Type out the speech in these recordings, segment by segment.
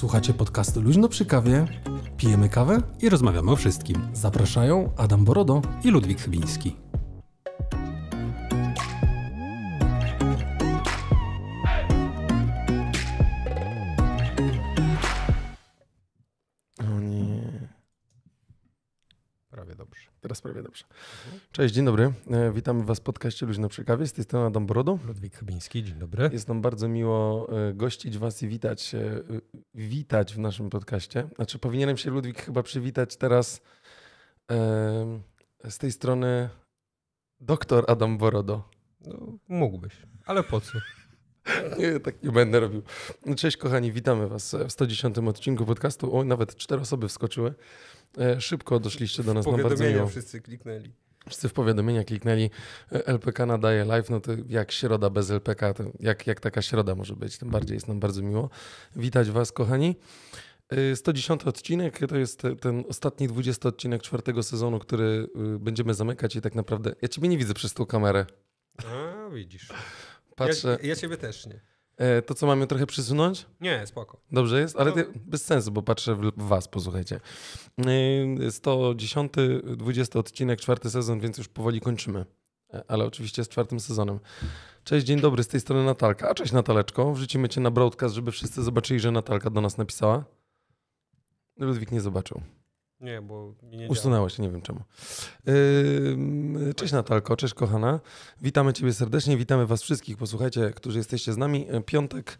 Słuchacie podcastu Luźno przy kawie, pijemy kawę i rozmawiamy o wszystkim. Zapraszają Adam Borodo i Ludwik Chybiński. O nie. Prawie dobrze. Teraz prawie dobrze. Cześć, dzień dobry. E, Witamy Was w podcaście Luźno przy kawie. Z tej strony Adam Borodo. Ludwik Chybiński, dzień dobry. Jest nam bardzo miło e, gościć Was i witać, e, witać w naszym podcaście. Znaczy powinienem się Ludwik chyba przywitać teraz z tej strony doktor Adam Borodo. No, mógłbyś, ale po co? Nie, tak nie będę robił. Cześć kochani, witamy Was w 110 odcinku podcastu. O, nawet cztery osoby wskoczyły. Szybko doszliście do nas. Nam bardzo Powiadomienia miło. wszyscy kliknęli. Wszyscy w powiadomienia kliknęli. e, LPK nadaje live, no to jak środa bez LPK, to jak, jak taka środa może być, tym bardziej jest nam bardzo miło. Witać Was kochani. E, 110 odcinek to jest te- ten ostatni 20 odcinek czwartego sezonu, który y, będziemy zamykać i tak naprawdę... Ja Ciebie nie widzę przez tą kamerę. A, widzisz. Patrzę. Ja, ja ciebie też nie. E, To co, mamy trochę przysunąć? Nie, spoko. Dobrze jest, ale No. ty, bez sensu, bo patrzę w, was, posłuchajcie. Yy, 110, 20 odcinek, czwarty sezon, więc już powoli kończymy. E, Ale oczywiście z czwartym sezonem. Cześć, dzień dobry, z tej strony Natalka. A cześć Nataleczko, wrzucimy cię na broadcast, żeby wszyscy zobaczyli, że Natalka do nas napisała. Ludwik nie zobaczył. Nie, bo mi nie. Usunęło się, nie wiem czemu. Yy, cześć Natalko, cześć kochana. Witamy Ciebie serdecznie, witamy Was wszystkich, posłuchajcie, którzy jesteście z nami. E, Piątek,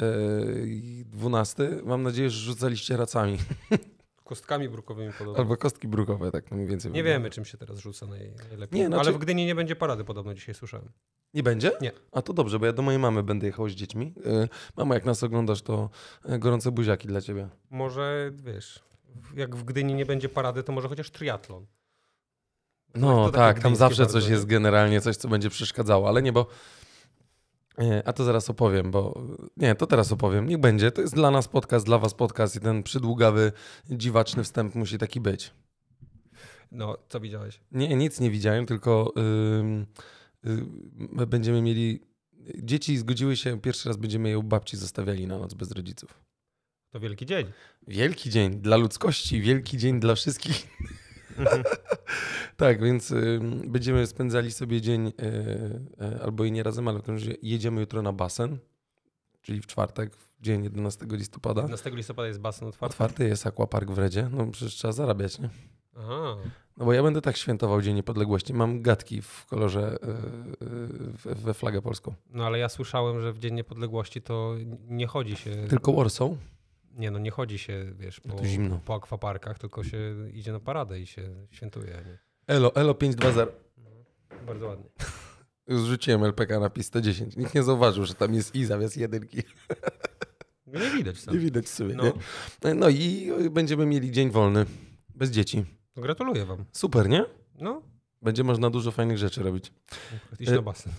yy, 12. Mam nadzieję, że rzucaliście racami. Kostkami brukowymi podobno. Albo kostki brukowe, tak no mniej więcej. Nie wiemy, czym się teraz rzuca naj, najlepiej. Nie, znaczy- Ale w Gdyni nie będzie parady podobno dzisiaj słyszałem. Nie będzie? Nie. A to dobrze, bo ja do mojej mamy będę jechał z dziećmi. Yy, Mama, jak nas oglądasz, to e, gorące buziaki dla Ciebie. Może, wiesz, jak w Gdyni nie będzie parady, to może chociaż triatlon. No tak, tam zawsze bardzo, coś jest generalnie, coś, co będzie przeszkadzało, ale nie, bo. Nie, a to zaraz opowiem, bo. Nie, to teraz opowiem. Niech będzie. To jest dla nas podcast, dla Was podcast i ten przydługawy, dziwaczny wstęp musi taki być. No, co widziałeś? Nie, nic nie widziałem, tylko ym, y, będziemy mieli. Dzieci zgodziły się, pierwszy raz będziemy je u babci zostawiali na noc bez rodziców. To wielki dzień. Wielki dzień dla ludzkości, wielki dzień dla wszystkich. tak, więc y, będziemy spędzali sobie dzień y, y, albo i nie razem, ale w każdym razie jedziemy jutro na basen, czyli w czwartek, w dzień 11 listopada. 15 listopada jest basen otwarty. Otwarty jest aquapark w Redzie, no przecież trzeba zarabiać, nie? Aha. No bo ja będę tak świętował Dzień Niepodległości. Mam gadki w kolorze we, we flagę polską. No ale ja słyszałem, że w Dzień Niepodległości to nie chodzi się... Tylko Warsaw. Nie no, nie chodzi się, wiesz, po, To zimno. po akwaparkach, tylko się idzie na paradę i się świętuje. Nie? Elo, Elo 520. Bardzo ładnie. Już rzuciłem LPK na PIS 110. Nikt nie zauważył, że tam jest i zamiast jedynki. No nie widać sam. Nie widać sobie, No, nie? No i będziemy mieli dzień wolny. Bez dzieci. to gratuluję wam. Super, nie? No, Będzie można dużo fajnych rzeczy robić. iść na basen.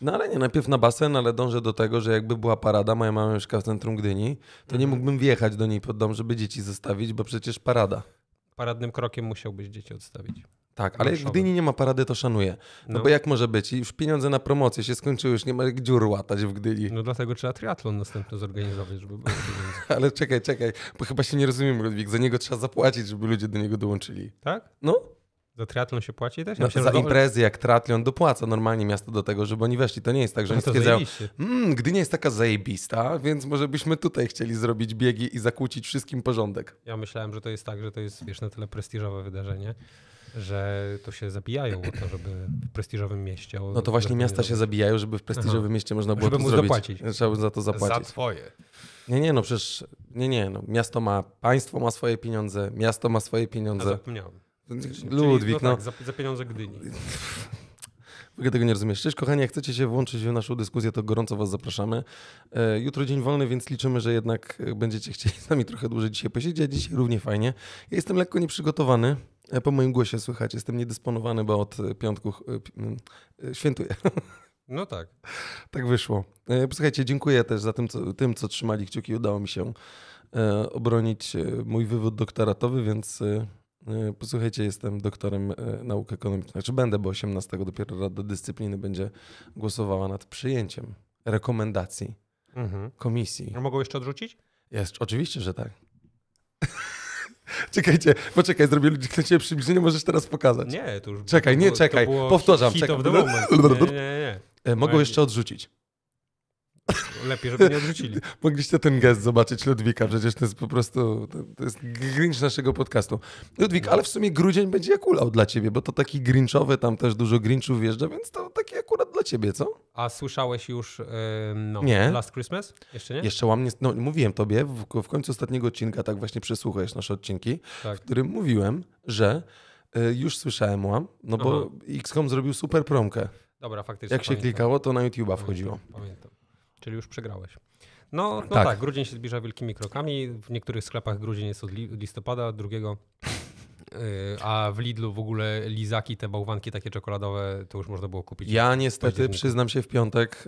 No ale nie, najpierw na basen, ale dążę do tego, że jakby była parada, moja mama mieszka w centrum Gdyni, to nie Mhm. mógłbym wjechać do niej pod dom, żeby dzieci zostawić, bo przecież parada. Paradnym krokiem musiałbyś dzieci odstawić. Tak, ale jak w. Gdyni nie ma parady, to szanuję. No, No, bo jak może być? I Już pieniądze na promocję się skończyły, już nie ma jak dziur łatać w Gdyni. no dlatego trzeba triatlon następny zorganizować, żeby było. Ale czekaj, czekaj, bo chyba się nie rozumiemy, Ludwik. Za niego trzeba zapłacić, żeby ludzie do niego dołączyli. Tak? No, Za triatlon się płaci też? Ja no myślałem, za imprezy jak Tratlion dopłaca normalnie miasto do tego, żeby oni weszli. To nie jest tak, że No oni stwierdzają, mmm, Gdynia jest taka zajebista, więc może byśmy tutaj chcieli zrobić biegi i zakłócić wszystkim porządek. Ja myślałem, że to jest tak, że to jest wiesz, na tyle prestiżowe wydarzenie, że to się zabijają o to, żeby w prestiżowym mieście. No to właśnie miasta się zabijają, żeby w prestiżowym Aha. mieście można było Żeby to zrobić. zapłacić. Trzeba by za to zapłacić. twoje. Nie, nie, no przecież, nie, nie, no. Miasto ma, państwo ma swoje pieniądze, miasto ma swoje A pieniądze. zapomniałem. Ludwik, no. no. Tak, za, za pieniądze Gdyni. W ogóle tego nie rozumiesz. Cześć kochani, jak chcecie się włączyć w naszą dyskusję, to gorąco was zapraszamy. E, Jutro dzień wolny, więc liczymy, że jednak będziecie chcieli z nami trochę dłużej dzisiaj posiedzieć, dzisiaj równie fajnie. Ja jestem lekko nieprzygotowany. E, Po moim głosie słychać, jestem niedysponowany, bo od piątku e, świętuję. No tak. tak wyszło. Posłuchajcie, dziękuję też za tym, co, tym, co trzymali kciuki. Udało mi się obronić mój wywód doktoratowy, więc posłuchajcie, jestem doktorem e, nauk ekonomicznych. Znaczy będę, bo 18 dopiero Rada Dyscypliny będzie głosowała nad przyjęciem rekomendacji Mhm. komisji. A mogą jeszcze odrzucić? Jest, oczywiście, że tak. Czekajcie, poczekaj, zrobię ludzi, kto cię przybliżenie, możesz teraz pokazać. Nie, to już Czekaj, to nie, było- czekaj, to powtarzam, czekaj. Nie, nie, nie, E, Mogą jeszcze odrzucić. Nie. Lepiej, żeby nie odrzucili. Mogliście ten gest zobaczyć Ludwika, przecież to jest po prostu, to, jest grinch naszego podcastu. Ludwik, ale w sumie grudzień będzie jak ulał dla ciebie, bo to taki grinchowy, tam też dużo grinchów wjeżdża, więc to taki akurat dla ciebie, co? A słyszałeś już em, no, Nie. Last Christmas? Jeszcze nie? Jeszcze łamnie, no mówiłem tobie, w, w końcu ostatniego odcinka, tak właśnie przesłuchujesz nasze odcinki, Tak. w którym mówiłem, że y, już słyszałem łam, no bo XCOM zrobił super promkę. Dobra, faktycznie. Jak się pamiętam. klikało, to na YouTube'a wchodziło. Pamiętam. Czyli już przegrałeś. No, no Tak. tak. grudzień się zbliża wielkimi krokami. W niektórych sklepach grudzień jest od li- listopada, drugiego. Yy, a w Lidlu w ogóle lizaki, te bałwanki takie czekoladowe, to już można było kupić. Ja niestety, przyznam się, w piątek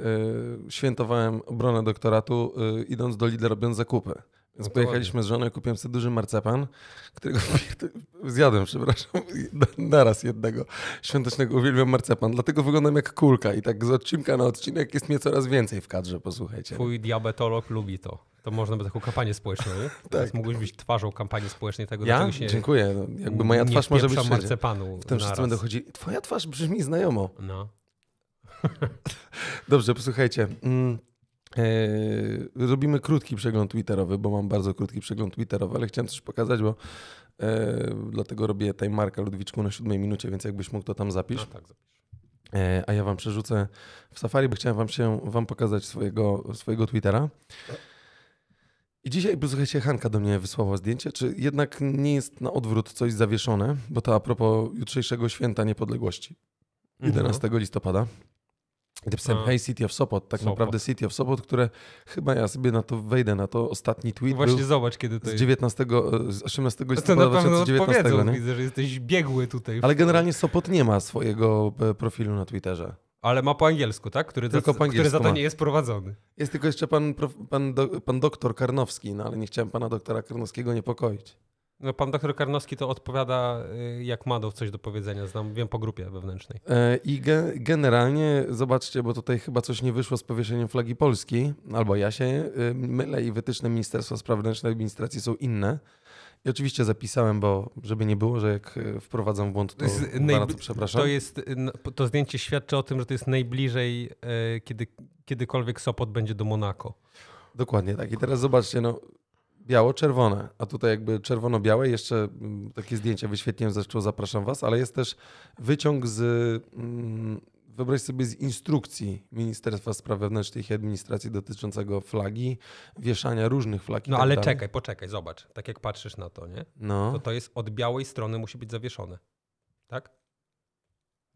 y, świętowałem obronę doktoratu, y, idąc do Lidla robiąc zakupy. Więc pojechaliśmy z żoną i kupiłem sobie duży marcepan, którego zjadłem, przepraszam, naraz jednego świątecznego. Uwielbiam marcepan, dlatego wyglądam jak kulka i tak z odcinka na odcinek jest mnie coraz więcej w kadrze, posłuchajcie. Twój diabetolog lubi to. To można by taką kampanię społeczną, nie? Teraz mógłbyś być twarzą kampanii społecznej tego, Tak. Ja? się Dziękuję. No, jakby moja twarz może być marcepanu W tym wszyscy będą chodzili. Twoja twarz brzmi znajomo. No. Dobrze, posłuchajcie. Mm, robimy krótki przegląd Twitterowy, bo mam bardzo krótki przegląd Twitterowy, ale chciałem coś pokazać, bo e, dlatego robię time marka Ludwiczku na siódmej minucie, więc jakbyś mógł to tam zapisz. no tak, zapisz. E, a ja wam przerzucę w Safari, bo chciałem wam się wam pokazać swojego, swojego Twittera. I dzisiaj, posłuchajcie, Hanka do mnie wysłała zdjęcie, czy jednak nie jest na odwrót coś zawieszone, bo to a propos jutrzejszego święta niepodległości. 11 listopada. Gdy pisałem A. Hey City of Sopot, tak Sopot. naprawdę City of Sopot, które chyba ja sobie na to wejdę, na to ostatni tweet Właśnie był zobacz, kiedy to z jest. 19, e, z 18 To listopada na pewno 2019. odpowiedzą, Nie? widzę, że jesteś biegły tutaj. Ale generalnie Sopot nie ma swojego e, profilu na Twitterze. Ale ma po angielsku, tak? Który, Tylko za, po który za angielsku to nie jest prowadzony. Jest tylko jeszcze pan, prof, pan, do, pan doktor Karnowski, no ale nie chciałem pana doktora Karnowskiego niepokoić. No, pan doktor Karnowski to odpowiada, y, jak Madow coś do powiedzenia. Znam, wiem po grupie wewnętrznej. E, I ge, generalnie, zobaczcie, bo tutaj chyba coś nie wyszło z powieszeniem flagi Polski, albo ja się e, mylę i wytyczne Ministerstwa Spraw Wewnętrznych i Administracji są inne. I oczywiście zapisałem, bo żeby nie było, że jak e, wprowadzam w błąd, to bardzo przepraszam. To, jest, y, to zdjęcie świadczy o tym, że to jest najbliżej, y, kiedy, kiedykolwiek Sopot będzie do Monako. Dokładnie tak. I teraz zobaczcie, no biało-czerwone, a tutaj jakby czerwono-białe, jeszcze mm, takie zdjęcia wyświetliłem, zresztą zapraszam was, ale jest też wyciąg z, mm, wyobraź sobie z instrukcji Ministerstwa Spraw Wewnętrznych i Administracji dotyczącego flagi, wieszania różnych flag No tak ale dalej. czekaj, poczekaj, zobacz. Tak jak patrzysz na to, nie? No, To to jest od białej strony musi być zawieszone. Tak?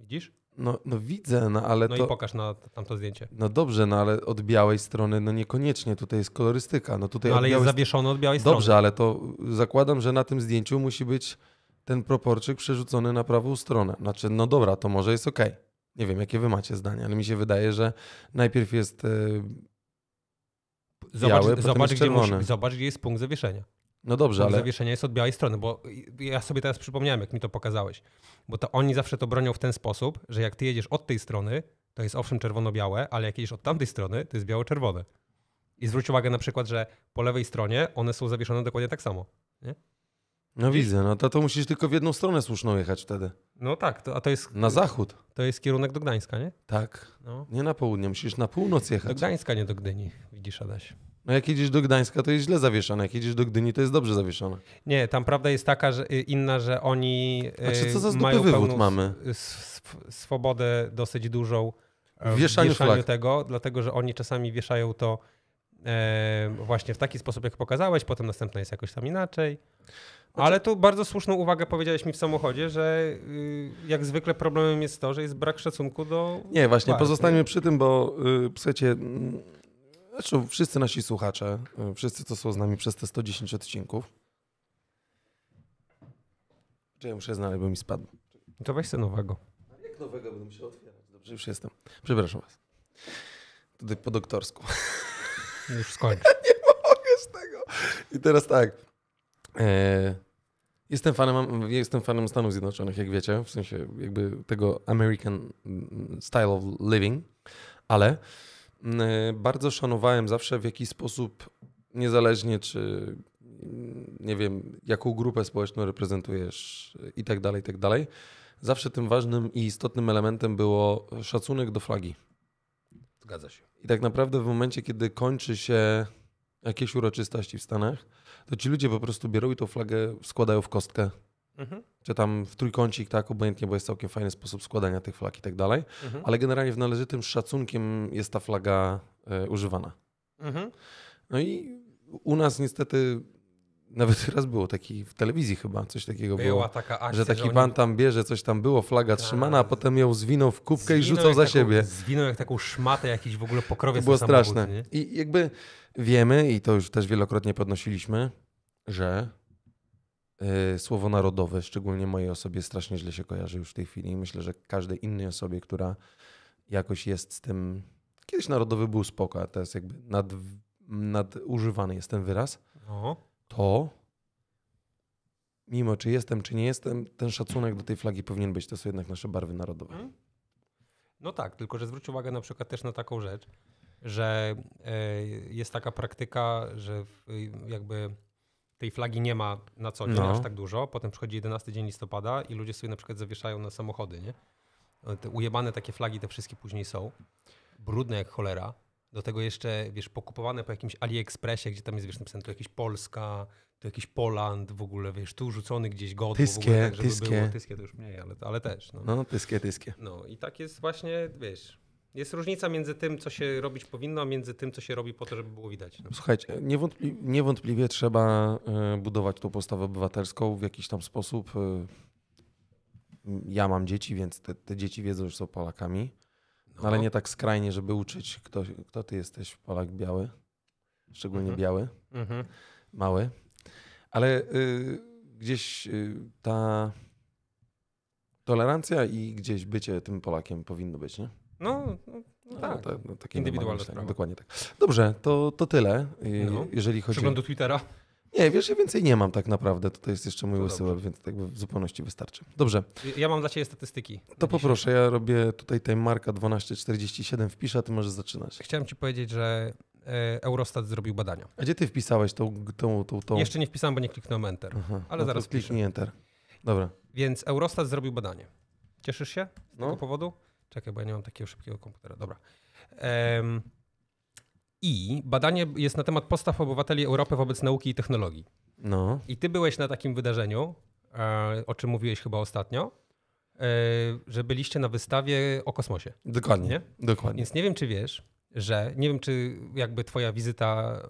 Widzisz? No, no widzę, no ale No to... i pokaż na tamto zdjęcie. No dobrze, no ale od białej strony, no niekoniecznie, tutaj jest kolorystyka. No tutaj No ale jest zawieszone od białej strony. Dobrze, ale to zakładam, że na tym zdjęciu musi być ten proporczyk przerzucony na prawą stronę. Znaczy, no dobra, to może jest ok. Nie wiem, jakie wy macie zdanie, ale mi się wydaje, że najpierw jest. Zobacz, białe, potem zobacz, jest gdzie musi, zobacz, gdzie jest punkt zawieszenia. No dobrze, ale. zawieszenia jest od białej strony, bo ja sobie teraz przypomniałem, jak mi to pokazałeś. Bo to oni zawsze to bronią w ten sposób, że jak ty jedziesz od tej strony, to jest owszem czerwono-białe, ale jak jedziesz od tamtej strony, to jest biało-czerwone. I zwróć uwagę na przykład, że po lewej stronie one są zawieszone dokładnie tak samo. No widzę, no to, to musisz tylko w jedną stronę słuszną jechać wtedy. No tak, to, a to jest, Na zachód. to jest kierunek do Gdańska, nie? Tak. No. Nie na południe, musisz na północ Do jechać. Gdańska, nie do Gdyni, widzisz Adaś. No jak jedziesz do Gdańska, to jest źle zawieszone. Jak jedziesz do Gdyni, to jest dobrze zawieszone. Nie, tam prawda jest taka, że y, inna, że oni A czy y, co za zdupy mają wywód mamy? swobodę dosyć dużą W wieszaniu flag. tego, dlatego że oni czasami wieszają to e, właśnie w taki sposób, jak pokazałeś, potem następna jest jakoś tam inaczej. Znaczy- Ale tu bardzo słuszną uwagę powiedziałeś mi w samochodzie, że y, jak zwykle problemem jest to, że jest brak szacunku do... Nie, właśnie, pozostańmy przy tym, bo y, słuchajcie, mm, znaczy wszyscy nasi słuchacze, y, wszyscy, co są z nami przez te 110 odcinków. Czy ja muszę znaleźć, bo mi spadł. nie? To weź sobie nowego. Jak nowego będę musiał otwierać? Dobrze, już jestem. Przepraszam was. Tutaj po doktorsku. Już skończ. mogę z tego. I teraz tak. E, jestem, fanem, jestem fanem Stanów Zjednoczonych, jak wiecie, w sensie jakby tego American mm, style of living, ale bardzo szanowałem zawsze w jaki sposób niezależnie czy mm, nie wiem, jaką grupę społeczną reprezentujesz i tak dalej, i tak dalej, zawsze tym ważnym i istotnym elementem było szacunek do flagi. Zgadza się. I tak naprawdę w momencie, kiedy kończy się jakieś uroczystości w Stanach, to ci ludzie po prostu biorą i tą flagę składają w kostkę. Mhm. Czy tam w trójkącik, tak, obojętnie, bo jest całkiem fajny sposób składania tych flag i tak dalej. Mhm. Ale generalnie w należytym szacunkiem jest ta flaga e, używana. Mhm. No i u nas niestety nawet raz było taki w telewizji chyba coś takiego Była było. taka akcja, Że taki oni pan tam bierze, coś tam było, flaga Tak. trzymana, a potem ją zwinął w kubkę i zwinął rzucał jak za taką, siebie. Zwinął jak taką szmatę jakiś w ogóle pokrowiec To było straszne. I jakby wiemy, i to już też wielokrotnie podnosiliśmy, że słowo narodowe, szczególnie mojej osobie, strasznie źle się kojarzy już w tej chwili. I myślę, że każdej innej osobie, która jakoś jest z tym. Kiedyś narodowy był spoko, a teraz jakby nad, nadużywany jest ten wyraz. No. To mimo czy jestem, czy nie jestem, ten szacunek do tej flagi powinien być. To są jednak nasze barwy narodowe. Mhm. No tak, tylko że zwróć uwagę na przykład też na taką rzecz, że e, jest taka praktyka, że jakby tej flagi nie ma na co dzień No. aż tak dużo. Potem przychodzi 11 dzień listopada i ludzie sobie na przykład zawieszają na samochody, nie? Te ujebane takie flagi te wszystkie później są. Brudne jak cholera. Do tego jeszcze, wiesz, pokupowane po jakimś AliExpressie, gdzie tam jest, wiesz, napisane tu jakiś Polska, tu jakiś Poland w ogóle, wiesz, tu rzucony gdzieś God w Tyskie, ogóle, tak, żeby tyskie. było. Tyskie to już mniej, ale, ale też. No. No, tyskie, tyskie. No i tak jest właśnie, wiesz, jest różnica między tym, co się robić powinno, a między tym, co się robi po to, żeby było widać. No. Słuchajcie, niewątpli- niewątpliwie trzeba e, budować tą postawę obywatelską w jakiś tam sposób. e, Ja mam dzieci, więc te, te dzieci wiedzą, że są Polakami, No. ale nie tak skrajnie, żeby uczyć, kto, kto ty jesteś, Polak biały, szczególnie Mhm. biały, Mhm. mały. Ale y, gdzieś y, ta tolerancja i gdzieś bycie tym Polakiem powinno być, nie? No, no, no tak. to, no, takie sprawa. Dokładnie tak. Dobrze, to, to tyle, No. jeżeli chodzi Przeglądu Twittera. Nie, wiesz, ja więcej nie mam tak naprawdę. Tutaj jest jeszcze mój łysy łeb, więc tak w zupełności wystarczy. Dobrze, Ja mam dla ciebie statystyki. to poproszę. Ja robię tutaj time marka 1247 wpiszę, a ty możesz zaczynać. Chciałem ci powiedzieć, że e, Eurostat zrobił badania. A gdzie ty wpisałeś tą, tą, tą, tą... Jeszcze nie wpisałem, bo nie kliknąłem Enter. Aha, ale no zaraz kliknij enter. Dobra. Więc Eurostat zrobił badanie. Cieszysz się z No. tego powodu? Czekaj, bo ja nie mam takiego szybkiego komputera. Dobra. Em, I badanie jest na temat postaw obywateli Europy wobec nauki i technologii. No, I ty byłeś na takim wydarzeniu, e, o czym mówiłeś chyba ostatnio, e, że byliście na wystawie o kosmosie. dokładnie. Nie? Dokładnie. Więc nie wiem, czy wiesz, że nie wiem, czy jakby twoja wizyta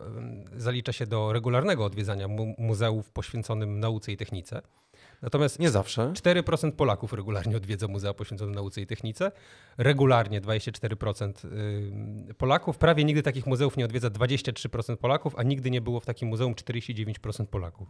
zalicza się do regularnego odwiedzania mu muzeów poświęconym nauce i technice. Natomiast Nie zawsze. 4% Polaków regularnie odwiedza muzea poświęcone nauce i technice. Regularnie 24% ym, Polaków. Prawie nigdy takich muzeów nie odwiedza 23% Polaków, a nigdy nie było w takim muzeum 49% Polaków.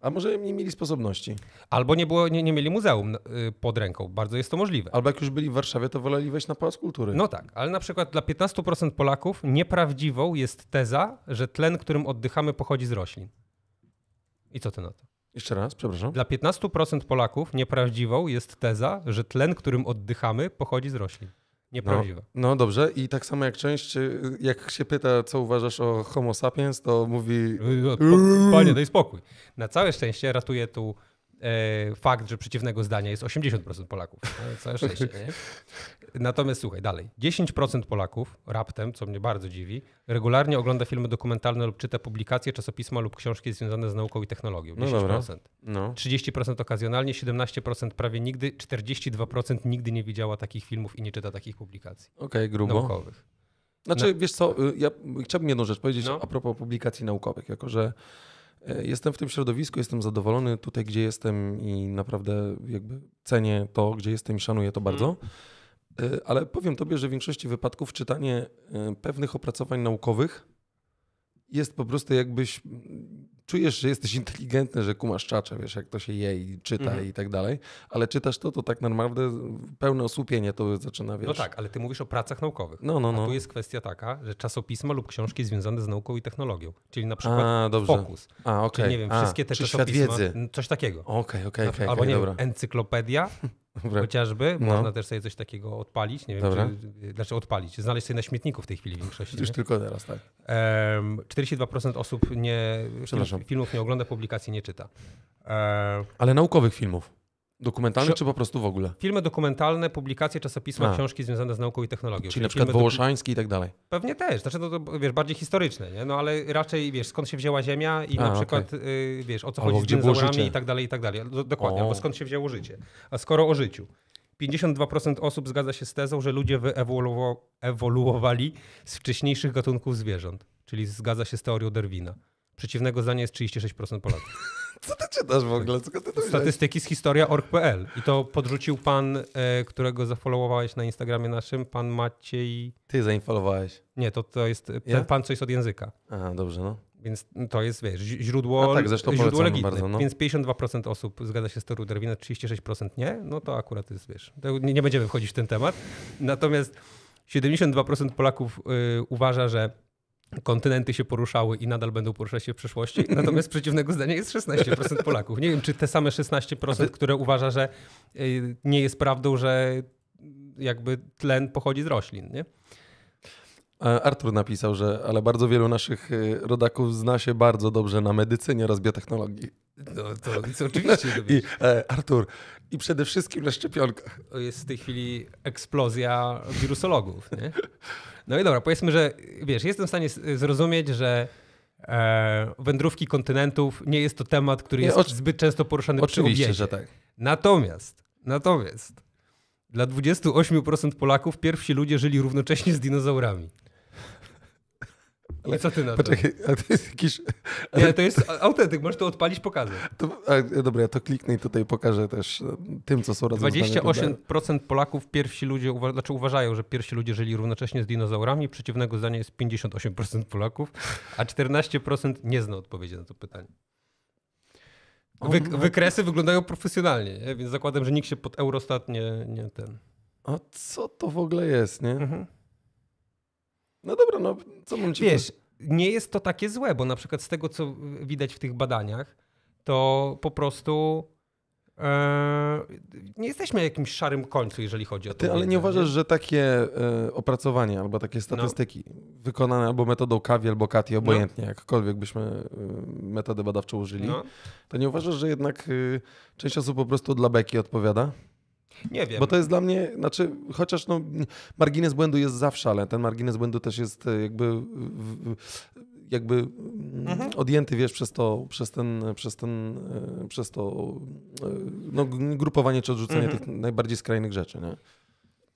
A może nie mieli sposobności. Albo nie, było, nie, nie mieli muzeum y, pod ręką. Bardzo jest to możliwe. Albo jak już byli w Warszawie, to woleli wejść na Pałac Kultury. No tak, ale na przykład dla 15% Polaków nieprawdziwą jest teza, że tlen, którym oddychamy, pochodzi z roślin. I co ty na to? Jeszcze raz, przepraszam. Dla 15% Polaków nieprawdziwą jest teza, że tlen, którym oddychamy, pochodzi z roślin. Nieprawdziwa. No dobrze. I tak samo jak część, y, jak się pyta, co uważasz o Homo sapiens, to mówi... Po- Panie, daj spokój. Na całe szczęście ratuje tu fakt, że przeciwnego zdania jest 80% Polaków. Na całe szczęście, nie? Natomiast słuchaj, dalej. 10% Polaków, raptem, co mnie bardzo dziwi, regularnie ogląda filmy dokumentalne lub czyta publikacje, czasopisma lub książki związane z nauką i technologią. 10%. No dobra. No. 30% okazjonalnie, 17% prawie nigdy, 42% nigdy nie widziała takich filmów i nie czyta takich publikacji Okej, grubo. naukowych. Znaczy, wiesz co, y, ja chciałbym jedną rzecz powiedzieć No. a propos publikacji naukowych, jako że e, jestem w tym środowisku, jestem zadowolony tutaj, gdzie jestem i naprawdę jakby cenię to, gdzie jestem i szanuję to bardzo. E, Ale powiem tobie, że w większości wypadków czytanie e, pewnych opracowań naukowych jest po prostu jakbyś czujesz, że jesteś inteligentny, że kumasz czacze, wiesz, jak to się je i czyta Mhm. i tak dalej, ale czytasz to, to tak naprawdę pełne osłupienie to zaczyna, wiesz. No tak, ale ty mówisz o pracach naukowych. No, no, A no. tu jest kwestia taka, że czasopisma lub książki związane z nauką i technologią. Czyli na przykład A, dobrze. Fokus. A, okej. Czyli nie wiem, A, wszystkie te czy świat czasopisma. wiedzy. Coś takiego. Okej, okej, Na okej, przykład- Albo okej, nie dobra. wiem, encyklopedia Dobra. chociażby. No. Można też sobie coś takiego odpalić. Nie wiem, Dobra. czy, znaczy odpalić, znaleźć sobie na śmietniku w tej chwili w większości. Już nie? tylko teraz, tak. Em, 42% osób nie, filmów nie ogląda, publikacji nie czyta. Em, Ale naukowych filmów. Dokumentalnych Czy- po prostu w ogóle? Filmy dokumentalne, publikacje, czasopisma, A. książki związane z nauką i technologią. Czyli na przykład Wołoszański i tak dalej. Pewnie też, znaczy to, to wiesz, bardziej historyczne, nie? No ale raczej wiesz, skąd się wzięła Ziemia i A, na przykład y, wiesz, o co Albo chodzi z dinozaurami i tak dalej, i tak dalej. Do, dokładnie, O. albo skąd się wzięło życie. A skoro o życiu. 52% osób zgadza się z tezą, że ludzie wyewoluo- ewoluowali z wcześniejszych gatunków zwierząt, czyli zgadza się z teorią Darwina. Przeciwnego zdania jest 36% Polaków. Czytasz w ogóle? Statystyki z historia.org.pl i to podrzucił pan, e, którego zafollowowałeś na Instagramie naszym, pan Maciej... Ty zainfolowałeś. Nie, to, to jest ten Ja? pan, co jest od języka. Aha, dobrze, no. Więc to jest, wiesz, źródło, A tak, źródło legitne. bardzo, no. Więc 52% osób zgadza się z teorią Darwina, 36% nie. No to akurat jest, wiesz, nie, nie będziemy wchodzić w ten temat. Natomiast 72% Polaków y, uważa, że kontynenty się poruszały i nadal będą poruszać się w przyszłości. Natomiast przeciwnego zdania jest 16% Polaków. Nie wiem, czy te same 16%, które uważa, że y, nie jest prawdą, że jakby tlen pochodzi z roślin, nie? Artur napisał, że ale bardzo wielu naszych y, rodaków zna się bardzo dobrze na medycynie oraz biotechnologii. No to, to oczywiście. I e, Artur, i przede wszystkim na szczepionkach. Jest w tej chwili eksplozja wirusologów. Nie? No i dobra, powiedzmy, że wiesz, jestem w stanie zrozumieć, że e, wędrówki kontynentów nie jest to temat, który jest oczy- zbyt często poruszany przy Oczywiście, obiedzie. że tak. Natomiast, natomiast dla 28% Polaków pierwsi ludzie żyli równocześnie z dinozaurami. I co ty na to? Poczekaj, to jest jakiś... Nie, to jest autentyk, możesz to odpalić, pokazać. To, a, dobra, ja to kliknę i tutaj pokażę też e, tym, co są razem z nami oglądają. 28% Polaków pierwsi ludzie uwa- znaczy uważają, że pierwsi ludzie żyli równocześnie z dinozaurami. Przeciwnego zdania jest 58% Polaków, a 14% nie zna odpowiedzi na to pytanie. Wy, no. wykresy wyglądają profesjonalnie, nie? więc zakładam, że nikt się pod Eurostat nie, nie ten. A co to w ogóle jest, nie? Mhm. No dobra, no co mam ci Wiesz, nie jest to takie złe, bo na przykład z tego, co widać w tych badaniach, to po prostu e, nie jesteśmy na jakimś szarym końcu, jeżeli chodzi o to. Ty, ale nie uważasz, że takie e, opracowanie albo takie statystyki wykonane albo metodą Kawi albo Kati, obojętnie, jakkolwiek byśmy e, metodę badawczą użyli, No, to nie uważasz, że jednak część osób po prostu dla beki odpowiada? Nie wiem. Bo to jest dla mnie, znaczy, chociaż no, margines błędu jest zawsze, ale ten margines błędu też jest e, jakby, jakby mm, Mhm. odjęty, wiesz, przez to, przez ten, przez ten, e, przez to e, no, grupowanie czy odrzucenie Mhm. tych najbardziej skrajnych rzeczy, nie?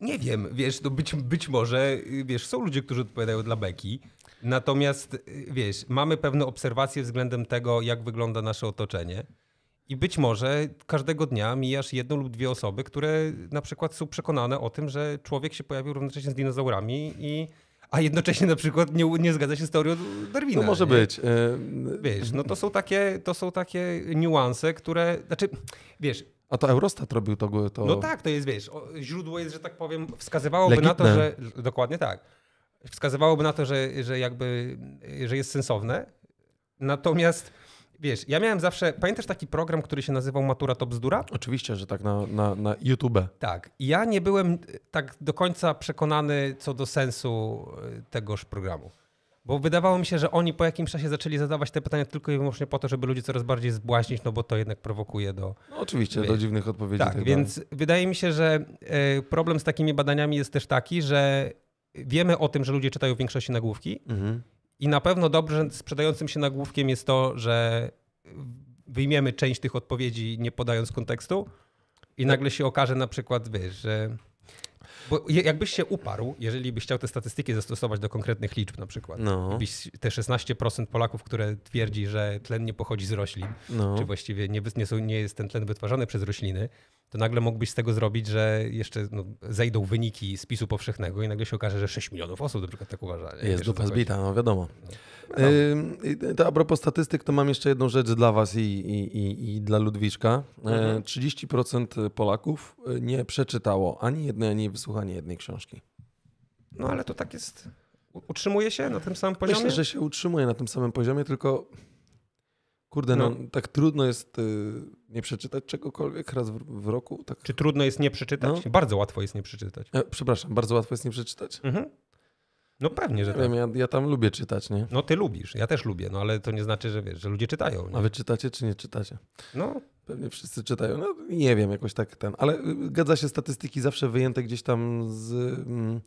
Nie wiem, wiesz, to być, być może, wiesz, są ludzie, którzy odpowiadają dla beki, natomiast, wiesz, mamy pewne obserwacje względem tego, jak wygląda nasze otoczenie i być może każdego dnia mijasz jedną lub dwie osoby, które na przykład są przekonane o tym, że człowiek się pojawił równocześnie z dinozaurami i a jednocześnie na przykład nie, nie zgadza się z teorią Darwina. No może nie? być. e, Wiesz, no to są takie, to są takie niuanse, które, znaczy, wiesz, A to Eurostat robił to. to... no tak, to jest, wiesz, źródło jest, że tak powiem, wskazywałoby na to, Legitne. że, dokładnie tak, wskazywałoby na to, że, że jakby, że jest sensowne, natomiast, wiesz, ja miałem zawsze, pamiętasz taki program, który się nazywał Matura to bzdura? Oczywiście, że tak na, na, na YouTube. Tak. I ja nie byłem tak do końca przekonany co do sensu e, tegoż programu. Bo wydawało mi się, że oni po jakimś czasie zaczęli zadawać te pytania tylko i wyłącznie po to, żeby ludzi coraz bardziej zbłaźnić, no bo to jednak prowokuje do, No, oczywiście, Wiesz. do dziwnych odpowiedzi. Tak, tak więc wydaje mi się, że e, problem z takimi badaniami jest też taki, że wiemy o tym, że ludzie czytają w większości nagłówki dalej. Mhm. I na pewno dobrze sprzedającym się nagłówkiem jest to, że wyjmiemy część tych odpowiedzi nie podając kontekstu. I nagle się okaże na przykład, wiesz, że... Bo jakbyś się uparł, jeżeli byś chciał te statystyki zastosować do konkretnych liczb na przykład, No, byś te 16% Polaków, które twierdzi, że tlen nie pochodzi z roślin, no. czy właściwie nie, nie, są, nie jest ten tlen wytwarzany przez rośliny, to nagle mógłbyś z tego zrobić, że jeszcze no, zejdą wyniki spisu powszechnego i nagle się okaże, że 6 milionów osób na przykład tak uważa. Nie? Jest Wiesz, dupa zbita, no wiadomo. No. I To a propos statystyk, to mam jeszcze jedną rzecz dla Was i, i, i, i dla Ludwiczka. E, Mhm. 30% Polaków e, nie przeczytało ani jednej, ani wysłuchało ani jednej książki. No ale to tak jest. Utrzymuje się na tym samym poziomie? Myślę, że się utrzymuje na tym samym poziomie, tylko Kurde, no, No. tak trudno jest y, nie przeczytać czegokolwiek raz w, w roku. Tak. Czy trudno jest nie przeczytać? No. Bardzo łatwo jest nie przeczytać. E, przepraszam, bardzo łatwo jest nie przeczytać. Mhm. No pewnie, że Nie tak. wiem, ja, ja tam lubię czytać, nie? No ty lubisz, ja też lubię, no ale to nie znaczy, że wiesz, że ludzie czytają. A Nie? wy czytacie czy nie czytacie? No, Pewnie wszyscy czytają. No nie wiem, jakoś tak ten. Ale y, zgadza się, statystyki zawsze wyjęte gdzieś tam z. Mm,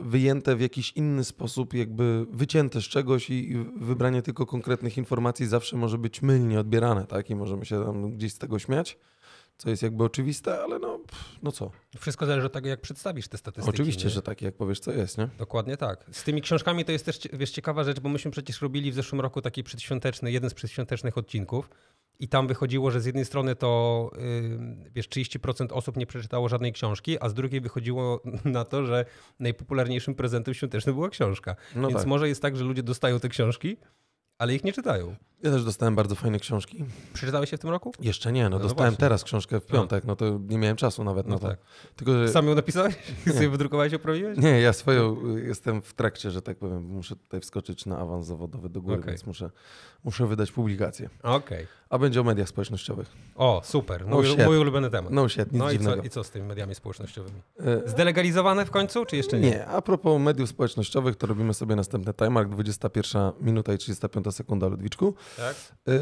wyjęte w jakiś inny sposób, jakby wycięte z czegoś i i wybranie tylko konkretnych informacji zawsze może być mylnie odbierane, tak? I możemy się tam gdzieś z tego śmiać, co jest jakby oczywiste, ale no, no co? wszystko zależy od tego, jak przedstawisz te statystyki. Oczywiście, nie? że tak, jak powiesz, co jest, nie? Dokładnie tak. Z tymi książkami to jest też wiesz, ciekawa rzecz, bo myśmy przecież robili w zeszłym roku taki przedświąteczny, jeden z przedświątecznych odcinków i tam wychodziło, że z jednej strony to yy, wiesz, 30% osób nie przeczytało żadnej książki, a z drugiej wychodziło na to, że najpopularniejszym prezentem świątecznym była książka. No Więc tak. może jest tak, że ludzie dostają te książki, ale ich nie czytają. Ja też dostałem bardzo fajne książki. Przeczytałeś się w tym roku? Jeszcze nie, no, No dostałem właśnie. teraz książkę w piątek, no to nie miałem czasu nawet No na to. tak. Tylko, że Sam ją napisałeś? Sobie wydrukowałeś, oprawiłeś? Nie, ja swoją y, jestem w trakcie, że tak powiem. Muszę tutaj wskoczyć na awans zawodowy do góry, Okej. więc muszę, muszę wydać publikację. Okej. A będzie o mediach społecznościowych. O, super. No Mój, shit. mój ulubiony temat. No shit, nic No i co, i co z tymi mediami społecznościowymi? E, Zdelegalizowane w końcu, czy jeszcze nie? nie, a propos mediów społecznościowych, to robimy sobie następny timer, 21 minuta i 35 sekunda, Ludwiczku. Tak? E,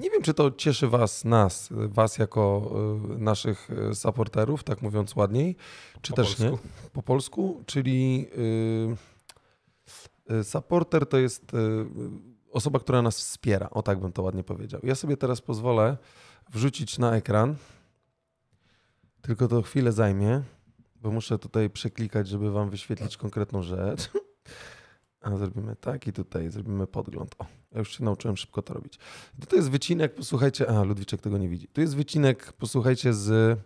Nie wiem, czy to cieszy was, nas, was jako e, naszych e, supporterów, tak mówiąc ładniej, czy Po też nie. polsku. Po polsku, czyli y, y, supporter to jest y, osoba, która nas wspiera, o tak bym to ładnie powiedział. Ja sobie teraz pozwolę wrzucić na ekran, tylko to chwilę zajmie, bo muszę tutaj przeklikać, żeby wam wyświetlić konkretną rzecz. A zrobimy tak i tutaj zrobimy podgląd. O, ja już się nauczyłem szybko to robić. To jest wycinek, posłuchajcie, a Ludwiczek tego nie widzi. Tu jest wycinek, posłuchajcie, z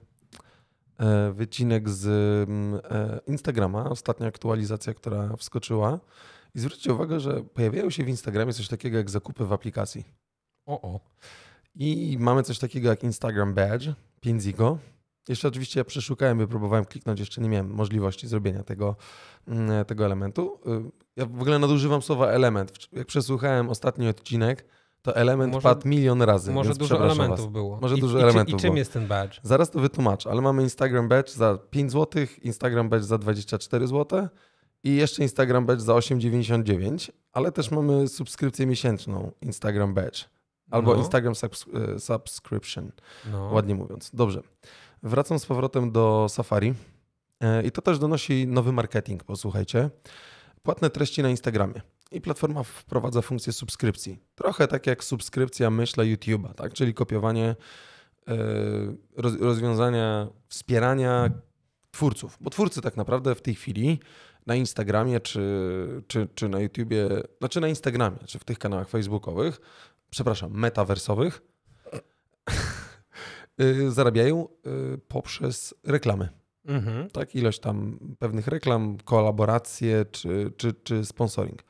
e, wycinek z mm, e, Instagrama, ostatnia aktualizacja, która wskoczyła. I zwróćcie uwagę, że pojawiają się w Instagramie coś takiego jak zakupy w aplikacji. O, o. I mamy coś takiego jak Instagram Badge, Pinzigo. Jeszcze oczywiście ja przeszukałem, wypróbowałem kliknąć, jeszcze nie miałem możliwości zrobienia tego, mm, tego elementu. Y, Ja w ogóle nadużywam słowa element. Jak przesłuchałem ostatni odcinek, to element Może- padł milion razy. Może dużo elementów Was. było. Może I, dużo i, elementów I czym było. jest ten badge? Zaraz to wytłumaczę, ale mamy Instagram Badge za 5 zł, Instagram Badge za 24 zł i jeszcze Instagram Badge za 8,99, ale też mamy subskrypcję miesięczną Instagram Badge albo No. Instagram subs- e, Subscription, No. ładnie mówiąc. Dobrze. Wracam z powrotem do Safari E, i to też donosi nowy marketing, posłuchajcie. Płatne treści na Instagramie. I platforma wprowadza funkcję subskrypcji. Trochę tak jak subskrypcja, myślę, YouTube'a, tak? czyli kopiowanie e, roz, rozwiązania wspierania twórców. Bo twórcy tak naprawdę w tej chwili na Instagramie czy, czy, czy na YouTubie, znaczy na Instagramie, czy w tych kanałach facebookowych, przepraszam, metaversowych, zarabiają y, poprzez reklamy. Mhm. Tak, ilość tam pewnych reklam, kolaboracje czy, czy, czy sponsoring.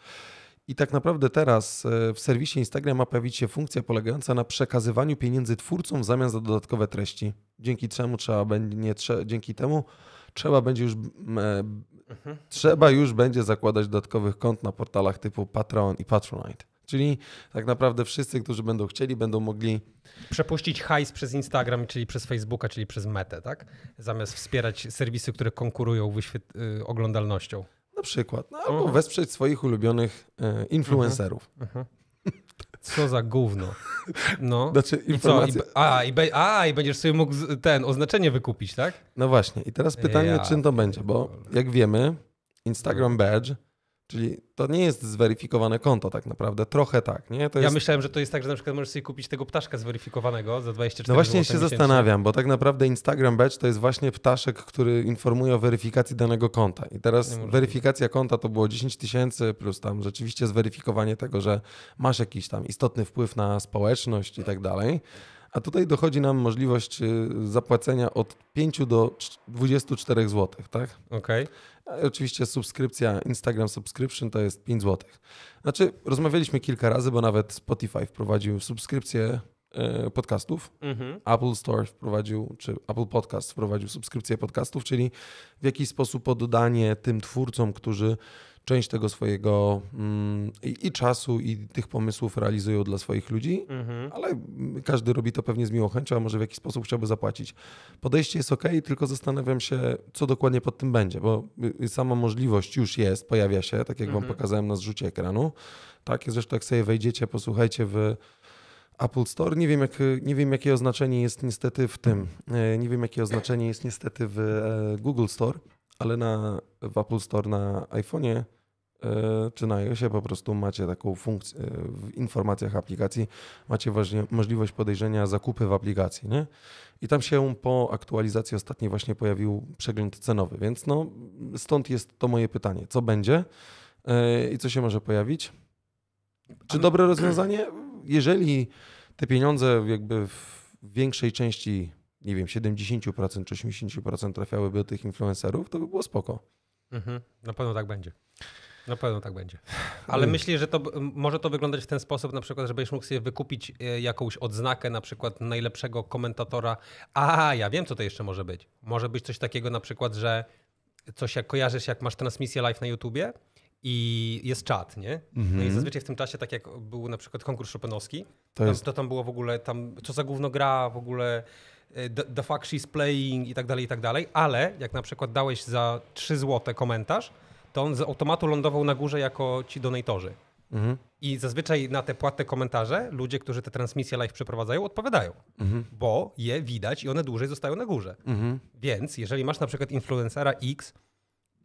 I tak naprawdę teraz e, w serwisie Instagram ma pojawić się funkcja polegająca na przekazywaniu pieniędzy twórcom w zamian za dodatkowe treści. Dzięki czemu trzeba będzie, nie, trze, dzięki temu trzeba będzie już e, Mhm. trzeba już będzie zakładać dodatkowych kont na portalach typu Patreon i Patronite. Czyli tak naprawdę wszyscy, którzy będą chcieli, będą mogli Przepuścić hajs przez Instagram, czyli przez Facebooka, czyli przez Metę, tak? Zamiast wspierać serwisy, które konkurują wyświet- y, oglądalnością. na przykład, no, albo Mhm. wesprzeć swoich ulubionych e, influencerów. Co za gówno. No. Znaczy I co? I, a, i be, a, i będziesz sobie mógł ten oznaczenie wykupić, tak? No właśnie, i teraz pytanie, Ja czym to będzie, bo jak wiemy, Instagram Badge, czyli to nie jest zweryfikowane konto tak naprawdę, trochę tak, nie? To Ja jest... myślałem, że to jest tak, że na przykład możesz sobie kupić tego ptaszka zweryfikowanego za 24 No właśnie się miesięcznie. zastanawiam, bo tak naprawdę Instagram Badge to jest właśnie ptaszek, który informuje o weryfikacji danego konta. I teraz weryfikacja konta to było 10 tysięcy plus tam rzeczywiście zweryfikowanie tego, że masz jakiś tam istotny wpływ na społeczność i tak dalej. A tutaj dochodzi nam możliwość y, zapłacenia od 5 do cz- 24 zł, tak? Okej. A oczywiście subskrypcja Instagram Subscription to jest 5 zł. Znaczy, rozmawialiśmy kilka razy, bo nawet Spotify wprowadził subskrypcję e, podcastów. Mhm. Apple Store wprowadził, czy Apple Podcast wprowadził subskrypcję podcastów, czyli w jakiś sposób oddanie tym twórcom, którzy część tego swojego mm, i, i czasu, i tych pomysłów realizują dla swoich ludzi, Mhm. ale każdy robi to pewnie z miłą chęcią, a może w jakiś sposób chciałby zapłacić. Podejście jest ok, tylko zastanawiam się, co dokładnie pod tym będzie, bo y, sama możliwość już jest, pojawia się, tak jak wam Mhm. pokazałem na zrzucie ekranu. Tak, zresztą jak sobie wejdziecie, posłuchajcie w Apple Store. Nie wiem, jak, nie wiem, jakie oznaczenie jest niestety w tym. e, Nie wiem, jakie oznaczenie jest niestety w e, Google Store, ale na, w Apple Store na iPhone'ie e, czy na iOSie po prostu macie taką funkcję e, w informacjach aplikacji, macie właśnie możliwość podejrzenia zakupy w aplikacji, nie? I tam się po aktualizacji ostatniej właśnie pojawił przegląd cenowy, więc no stąd jest to moje pytanie. Co będzie e, i co się może pojawić? Czy dobre rozwiązanie? Jeżeli te pieniądze jakby w większej części, nie wiem, 70% czy 80% trafiałyby do tych influencerów, to by było spoko. Mhm. Na pewno tak będzie. Na pewno tak będzie. Ale myślisz, że to może to wyglądać w ten sposób, na przykład, żebyś mógł sobie wykupić e, jakąś odznakę, na przykład najlepszego komentatora. A, ja wiem, co to jeszcze może być. Może być coś takiego na przykład, że coś jak kojarzysz, jak masz transmisję live na YouTubie i jest czat, nie? No i Mhm. zazwyczaj w tym czasie, tak jak był na przykład konkurs Chopinowski, To tam, jest to tam było w ogóle, tam co za gówno gra, w ogóle the, the fuck she's playing i tak dalej, i tak dalej, ale jak na przykład dałeś za 3 złote komentarz, to on z automatu lądował na górze jako ci donatorzy. Mhm. I zazwyczaj na te płatne komentarze ludzie, którzy te transmisje live przeprowadzają, odpowiadają, Mhm. bo je widać i one dłużej zostają na górze. Mhm. Więc jeżeli masz na przykład influencera X,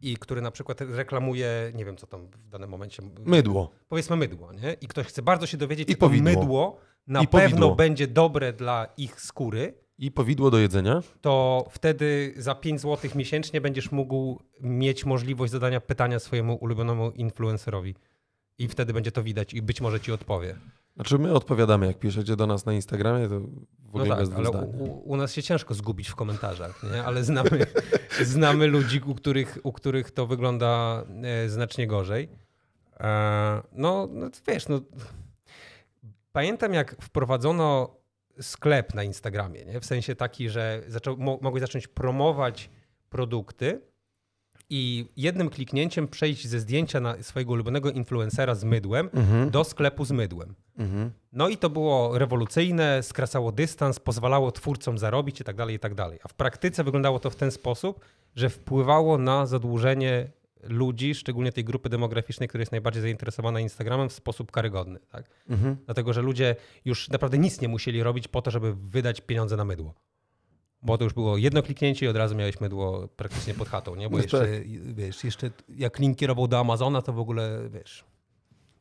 i który na przykład reklamuje, nie wiem co tam w danym momencie, Mydło. powiedzmy mydło, nie? I ktoś chce bardzo się dowiedzieć, I czy to mydło na I pewno będzie dobre dla ich skóry, I powidło do jedzenia. to wtedy za 5 zł miesięcznie będziesz mógł mieć możliwość zadania pytania swojemu ulubionemu influencerowi. I wtedy będzie to widać i być może ci odpowie. Znaczy my odpowiadamy, jak piszecie do nas na Instagramie, to w ogóle no tak, bez ale u, u nas się ciężko zgubić w komentarzach, nie? ale znamy, znamy ludzi, u których, u których to wygląda e, znacznie gorzej. E, no, no wiesz, no, pamiętam jak wprowadzono sklep na Instagramie, nie? w sensie taki, że zaczął, mo, mogłeś zacząć promować produkty i jednym kliknięciem przejść ze zdjęcia na swojego ulubionego influencera z mydłem Mhm. do sklepu z mydłem. Mhm. No i to było rewolucyjne, skracało dystans, pozwalało twórcom zarobić i tak dalej, i tak dalej. A w praktyce wyglądało to w ten sposób, że wpływało na zadłużenie ludzi, szczególnie tej grupy demograficznej, która jest najbardziej zainteresowana Instagramem w sposób karygodny. Tak? Mhm. Dlatego, że ludzie już naprawdę nic nie musieli robić po to, żeby wydać pieniądze na mydło. Bo to już było jedno kliknięcie i od razu miałeś mydło praktycznie pod chatą, nie? Bo No jeszcze, tak. wiesz, jeszcze jak link kierował do Amazona, to w ogóle, wiesz,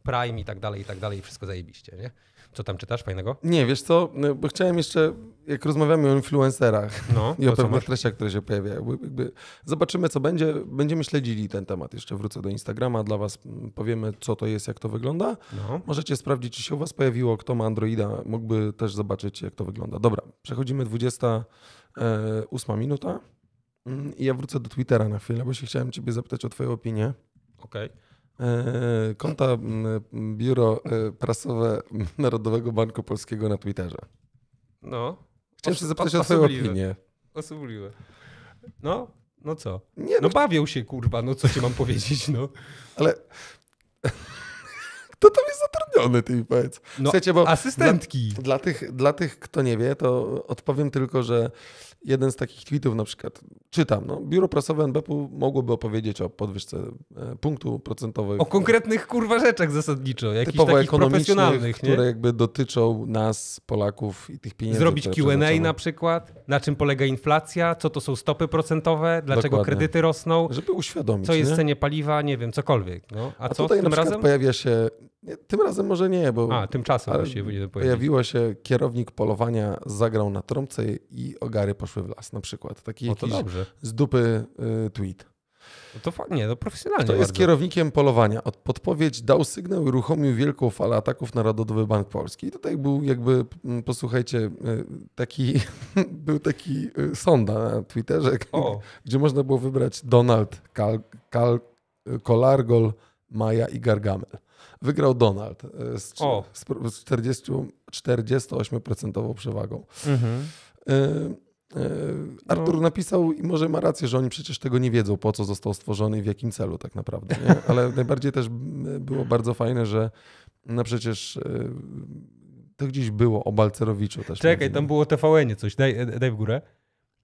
Prime i tak dalej, i tak dalej, wszystko zajebiście, nie? Co tam czytasz fajnego? Nie, wiesz co, no, bo chciałem jeszcze, jak rozmawiamy o influencerach No, i o pewnych treściach, które się pojawiają, jakby zobaczymy co będzie, będziemy śledzili ten temat. Jeszcze wrócę do Instagrama, dla was powiemy co to jest, jak to wygląda. No. Możecie sprawdzić, czy się u was pojawiło, kto ma Androida, mógłby też zobaczyć, jak to wygląda. Dobra, przechodzimy 28 minuta Mm, i ja wrócę do Twittera na chwilę, bo się chciałem ciebie zapytać o twoją opinię. Okej. E, Konta mm, Biuro e, Prasowe Narodowego Banku Polskiego na Twitterze. No. Chciałem się zapytać o twoją opinię. Osobliwe. No, no co? Nie, no, No bawią się, kurwa, no co ci mam powiedzieć, no. ale kto tam jest zatrudniony, ty mi powiedz? No, Słuchajcie, bo asystentki. Dla tych, dla tych, kto nie wie, to odpowiem tylko, że jeden z takich tweetów na przykład, czytam, no, biuro prasowe NBP-u mogłoby opowiedzieć o podwyżce e, punktu procentowego. O konkretnych, kurwa, rzeczach zasadniczo. Jakichś typowo takich ekonomicznych, profesjonalnych, nie? które jakby dotyczą nas, Polaków i tych pieniędzy. Zrobić Q&A na przykład, na czym polega inflacja, co to są stopy procentowe, dlaczego Dokładnie. kredyty rosną, Żeby uświadomić, co jest nie? w cenie paliwa, nie wiem, cokolwiek. No. A, A co tutaj tym na razem? pojawia się, nie, tym razem może nie, bo A, tymczasem właściwie pojawiło się kierownik polowania, zagrał na trąbce i ogary poszły w las na przykład. Taki O, jakiś dobrze. z dupy y, tweet. No to fa- nie, no profesjonalnie Kto jest bardzo. kierownikiem polowania? Od podpowiedź dał sygnał i uruchomił wielką falę ataków na Narodowy Bank Polski. I tutaj był jakby, posłuchajcie, y, taki, był taki y, sonda na Twitterze, O, gdzie można było wybrać Donald, Kal, Kal, Kolargol, Maja i Gargamel. Wygrał Donald y, z, O. z, z 40, 48% przewagą. mhm. Y, E, Artur no. napisał i może ma rację, że oni przecież tego nie wiedzą, po co został stworzony i w jakim celu tak naprawdę. Nie? Ale najbardziej też było bardzo fajne, że no przecież e, to gdzieś było o Balcerowiczu też. Czekaj, tam było TVN coś, daj, daj w górę.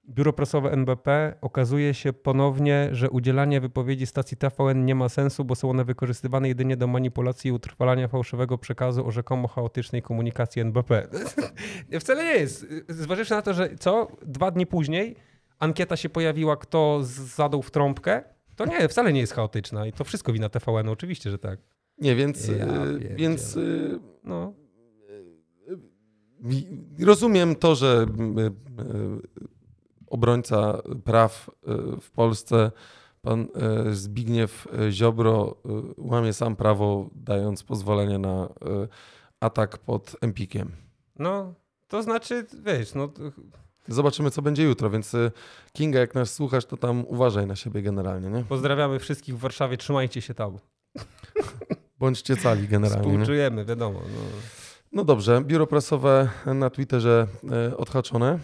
Biuro Prasowe NBP okazuje się ponownie, że udzielanie wypowiedzi stacji TVN nie ma sensu, bo są one wykorzystywane jedynie do manipulacji i utrwalania fałszywego przekazu o rzekomo chaotycznej komunikacji NBP. Wcale nie jest. Zważywszy na to, że co? Dwa dni później ankieta się pojawiła, kto zadał w trąbkę, to nie, wcale nie jest chaotyczna i to wszystko wina TVN, oczywiście, że tak. Nie, więc, ja y, więc y, no. Y, rozumiem to, że obrońca praw e, w Polsce, pan e, Zbigniew Ziobro, e, łamie sam prawo, dając pozwolenie na atak pod Empikiem. No, to znaczy, wiesz, no... Zobaczymy, co będzie jutro, więc Kinga, jak nas słuchasz, to tam uważaj na siebie generalnie, nie? Pozdrawiamy wszystkich w Warszawie, trzymajcie się tam. Bądźcie cali generalnie. Współczujemy, nie? wiadomo. No. no dobrze, biuro prasowe na Twitterze odhaczone.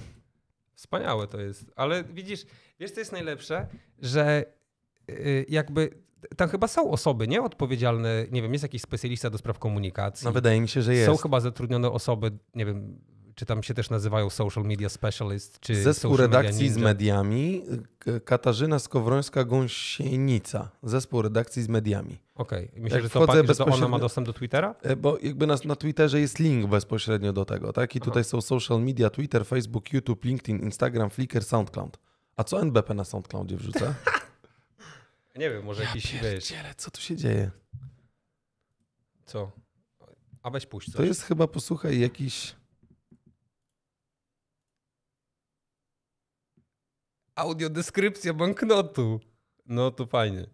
Wspaniałe to jest. Ale widzisz, wiesz co jest najlepsze? Że y, jakby tam chyba są osoby, nie? Odpowiedzialne, nie wiem, jest jakiś specjalista do spraw komunikacji. No wydaje mi się, że jest. Są chyba zatrudnione osoby, nie wiem, czy tam się też nazywają social media specialist, czy Zespół redakcji z mediami, Katarzyna Skowrońska-Gąsienica. Zespół redakcji z mediami. Okej, okay. myślę, że to, bezpośrednio... że to ona ma dostęp do Twittera? E, bo jakby na, na Twitterze jest link bezpośrednio do tego, tak? I Aha. tutaj są social media, Twitter, Facebook, YouTube, LinkedIn, Instagram, Flickr, SoundCloud. A co NBP na SoundCloudzie wrzuca? nie wiem, może ja jakiś, wiesz... co tu się dzieje? Co? A weź puść coś. To jest chyba, posłuchaj, jakiś... Audiodeskrypcja banknotu. No to fajnie.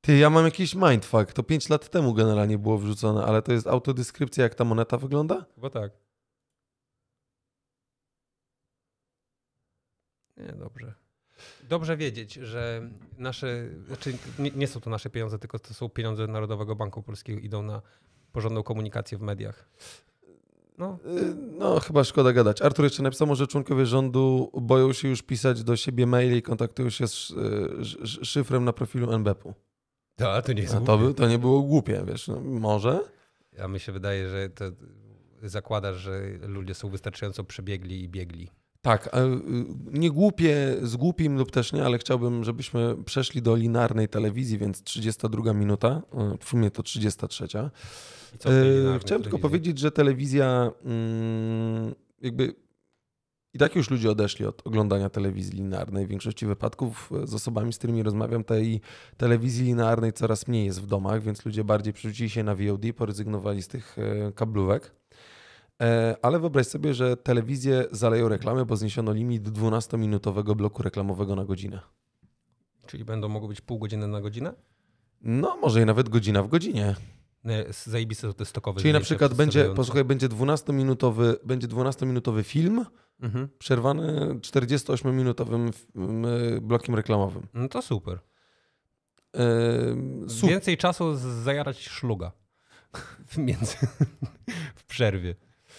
Ty, ja mam jakiś mindfuck. To 5 lat temu generalnie było wrzucone, ale to jest autodeskrypcja, jak ta moneta wygląda? Chyba tak. Nie, dobrze. Dobrze wiedzieć, że nasze, znaczy nie, nie, są to nasze pieniądze, tylko to są pieniądze Narodowego Banku Polskiego, idą na porządną komunikację w mediach. No. Y, no, chyba szkoda gadać. Artur jeszcze napisał, może członkowie rządu boją się już pisać do siebie maile i kontaktują się z y, szyfrem na profilu NBP-u. To, to nie jest to, by, to nie było głupie, wiesz, no, może. Ja mi się wydaje, że to zakładasz, że ludzie są wystarczająco przebiegli i biegli. Tak, y, nie głupie z głupim lub też nie, ale chciałbym, żebyśmy przeszli do linearnej telewizji, więc 32 minuta, w sumie to 33. E, chciałem tylko powiedzieć, że telewizja mm, jakby i tak już ludzie odeszli od oglądania telewizji linearnej. W większości wypadków e, z osobami, z którymi rozmawiam, tej telewizji linearnej coraz mniej jest w domach, więc ludzie bardziej przerzucili się na VOD, poryzygnowali z tych e, kablówek. Ale wyobraź sobie, że telewizję zaleją reklamy, bo zniesiono limit 12-minutowego bloku reklamowego na godzinę. Czyli będą mogły być pół godziny na godzinę? No, może i nawet godzina w godzinie. Zajebiste to te stokowe Czyli na przykład będzie, posłuchaj, będzie 12-minutowy, będzie 12-minutowy film mhm. przerwany 48-minutowym blokiem reklamowym. No to super. Yy, Więcej czasu zajarać szluga w, między, w przerwie.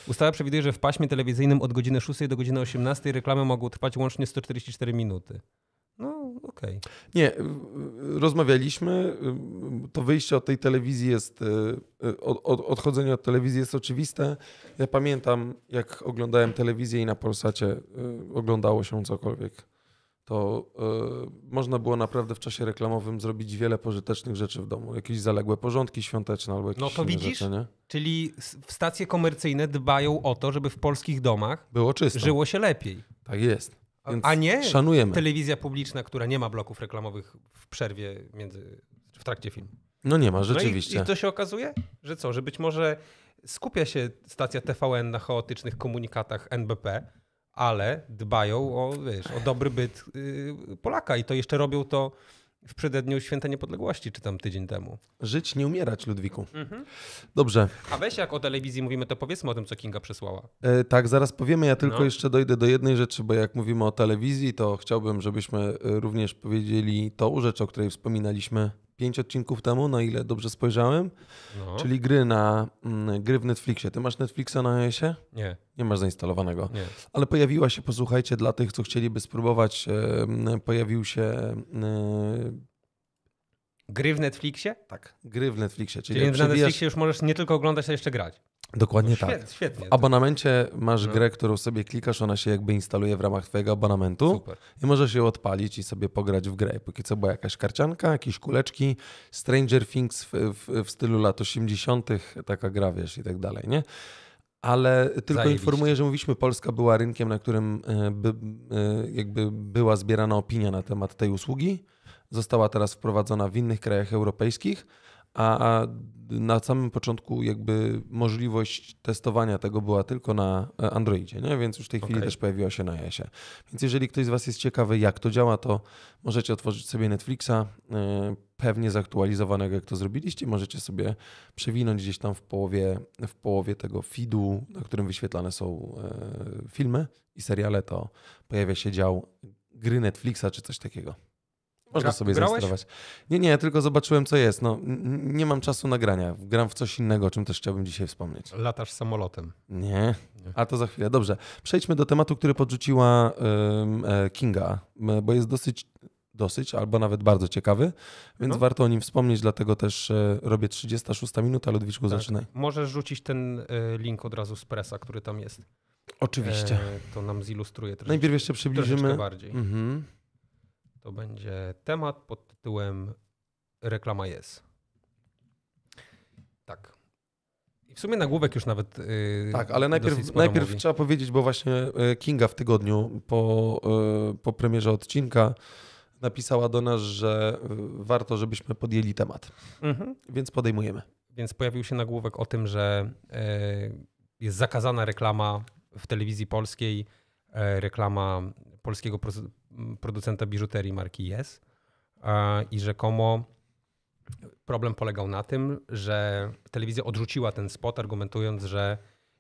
Ustawa przewiduje, że w paśmie telewizyjnym od godziny 6 do godziny 18 reklamy mogą trwać łącznie 144 minuty. No, okej. Okay. Nie, rozmawialiśmy. To wyjście od tej telewizji jest, e, od, odchodzenie od telewizji jest oczywiste. Ja pamiętam, jak oglądałem telewizję i na Polsacie oglądało się cokolwiek. To y, można było naprawdę w czasie reklamowym zrobić wiele pożytecznych rzeczy w domu. Jakieś zaległe porządki świąteczne albo jakieś No to widzisz? Rzeczy, nie? Czyli stacje komercyjne dbają o to, żeby w polskich domach było czysto. Żyło się lepiej. Tak jest. Więc A nie szanujemy. telewizja publiczna, która nie ma bloków reklamowych w przerwie między, w trakcie filmu. No nie ma, rzeczywiście. No i, i to się okazuje, że co, że być może skupia się stacja TVN na chaotycznych komunikatach NBP, ale dbają o, wiesz, o dobry byt yy, Polaka i to jeszcze robią to w przededniu Święta Niepodległości, czy tam tydzień temu. Żyć, nie umierać, Ludwiku. Mhm. Dobrze. A weź jak o telewizji mówimy, to powiedzmy o tym, co Kinga przesłała. E, tak, zaraz powiemy. Ja tylko no. jeszcze dojdę do jednej rzeczy, bo jak mówimy o telewizji, to chciałbym, żebyśmy e, również powiedzieli tą rzecz, o której wspominaliśmy pięć odcinków temu, na ile dobrze spojrzałem, No. czyli gry na mm, gry w Netflixie. Ty masz Netflixa na iOSie? Nie, Nie masz zainstalowanego. nie. Ale pojawiła się, posłuchajcie, dla tych, co chcieliby spróbować, em, pojawił się e, Gry w Netflixie? tak, gry w Netflixie, czyli, Czyli na Netflixie już możesz nie tylko oglądać, ale jeszcze grać. Dokładnie No, tak. świet- Świetnie. W abonamencie masz No. grę, którą sobie klikasz, ona się jakby instaluje w ramach twojego abonamentu Super. i możesz ją odpalić i sobie pograć w grę. Póki co była jakaś karcianka, jakieś kuleczki, Stranger Things w, w, w stylu lat 80., taka gra, wiesz, i tak dalej, nie? Ale tylko Zajebiście. informuję, że mówiliśmy, Polska była rynkiem, na którym e, by, e, jakby była zbierana opinia na temat tej usługi. Została teraz wprowadzona w innych krajach europejskich, a na samym początku jakby możliwość testowania tego była tylko na e, Androidzie, nie? więc już w tej chwili Okej. też pojawiła się na iOSie. Więc jeżeli ktoś z Was jest ciekawy, jak to działa, to możecie otworzyć sobie Netflixa, e, pewnie zaktualizowanego, jak to zrobiliście. Możecie sobie przewinąć gdzieś tam w połowie, w połowie tego feedu, na którym wyświetlane są e, filmy i seriale, to pojawia się dział gry Netflixa czy coś takiego. Można Gra- sobie grałeś? zainstalować. Nie, nie, tylko zobaczyłem, co jest. No, nie mam czasu nagrania. Gram w coś innego, o czym też chciałbym dzisiaj wspomnieć. Latasz samolotem. Nie, a to za chwilę. Dobrze, przejdźmy do tematu, który podrzuciła e, Kinga, bo jest dosyć, dosyć albo nawet bardzo ciekawy, więc No. warto o nim wspomnieć, dlatego też e, robię 36 minuta, Ludwiczku, Tak. zaczynaj. Możesz rzucić ten y, link od razu z presa, który tam jest. Oczywiście. E, to nam zilustruje troszeczkę, Najpierw jeszcze troszeczkę przybliżymy. bardziej. Mhm. To będzie temat pod tytułem Reklama jest. Tak. I w sumie nagłówek już nawet. Yy, Tak, ale najpierw, najpierw mówi. trzeba powiedzieć, bo właśnie e, Kinga w tygodniu po, e, po premierze odcinka napisała do nas, że e, warto, żebyśmy podjęli temat, Mhm. więc podejmujemy. Więc pojawił się nagłówek o tym, że e, jest zakazana reklama w telewizji polskiej, reklama polskiego produ- producenta biżuterii marki Yes. E, I rzekomo problem polegał na tym, że telewizja odrzuciła ten spot, argumentując, że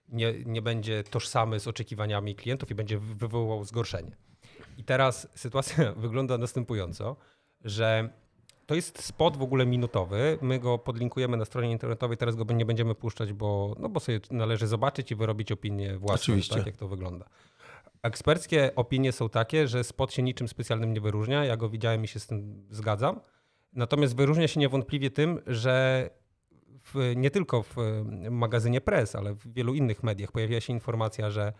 nie, nie będzie tożsamy z oczekiwaniami klientów i będzie wywoływał zgorszenie. I teraz sytuacja wygląda następująco, że to jest spot w ogóle minutowy. My go podlinkujemy na stronie internetowej, teraz go nie będziemy puszczać, bo, no bo sobie należy zobaczyć i wyrobić opinię własną, Oczywiście. tak jak to wygląda. Eksperckie opinie są takie, że spot się niczym specjalnym nie wyróżnia. Ja go widziałem i się z tym zgadzam. Natomiast wyróżnia się niewątpliwie tym, że w, nie tylko w magazynie Press, ale w wielu innych mediach pojawiła się informacja, że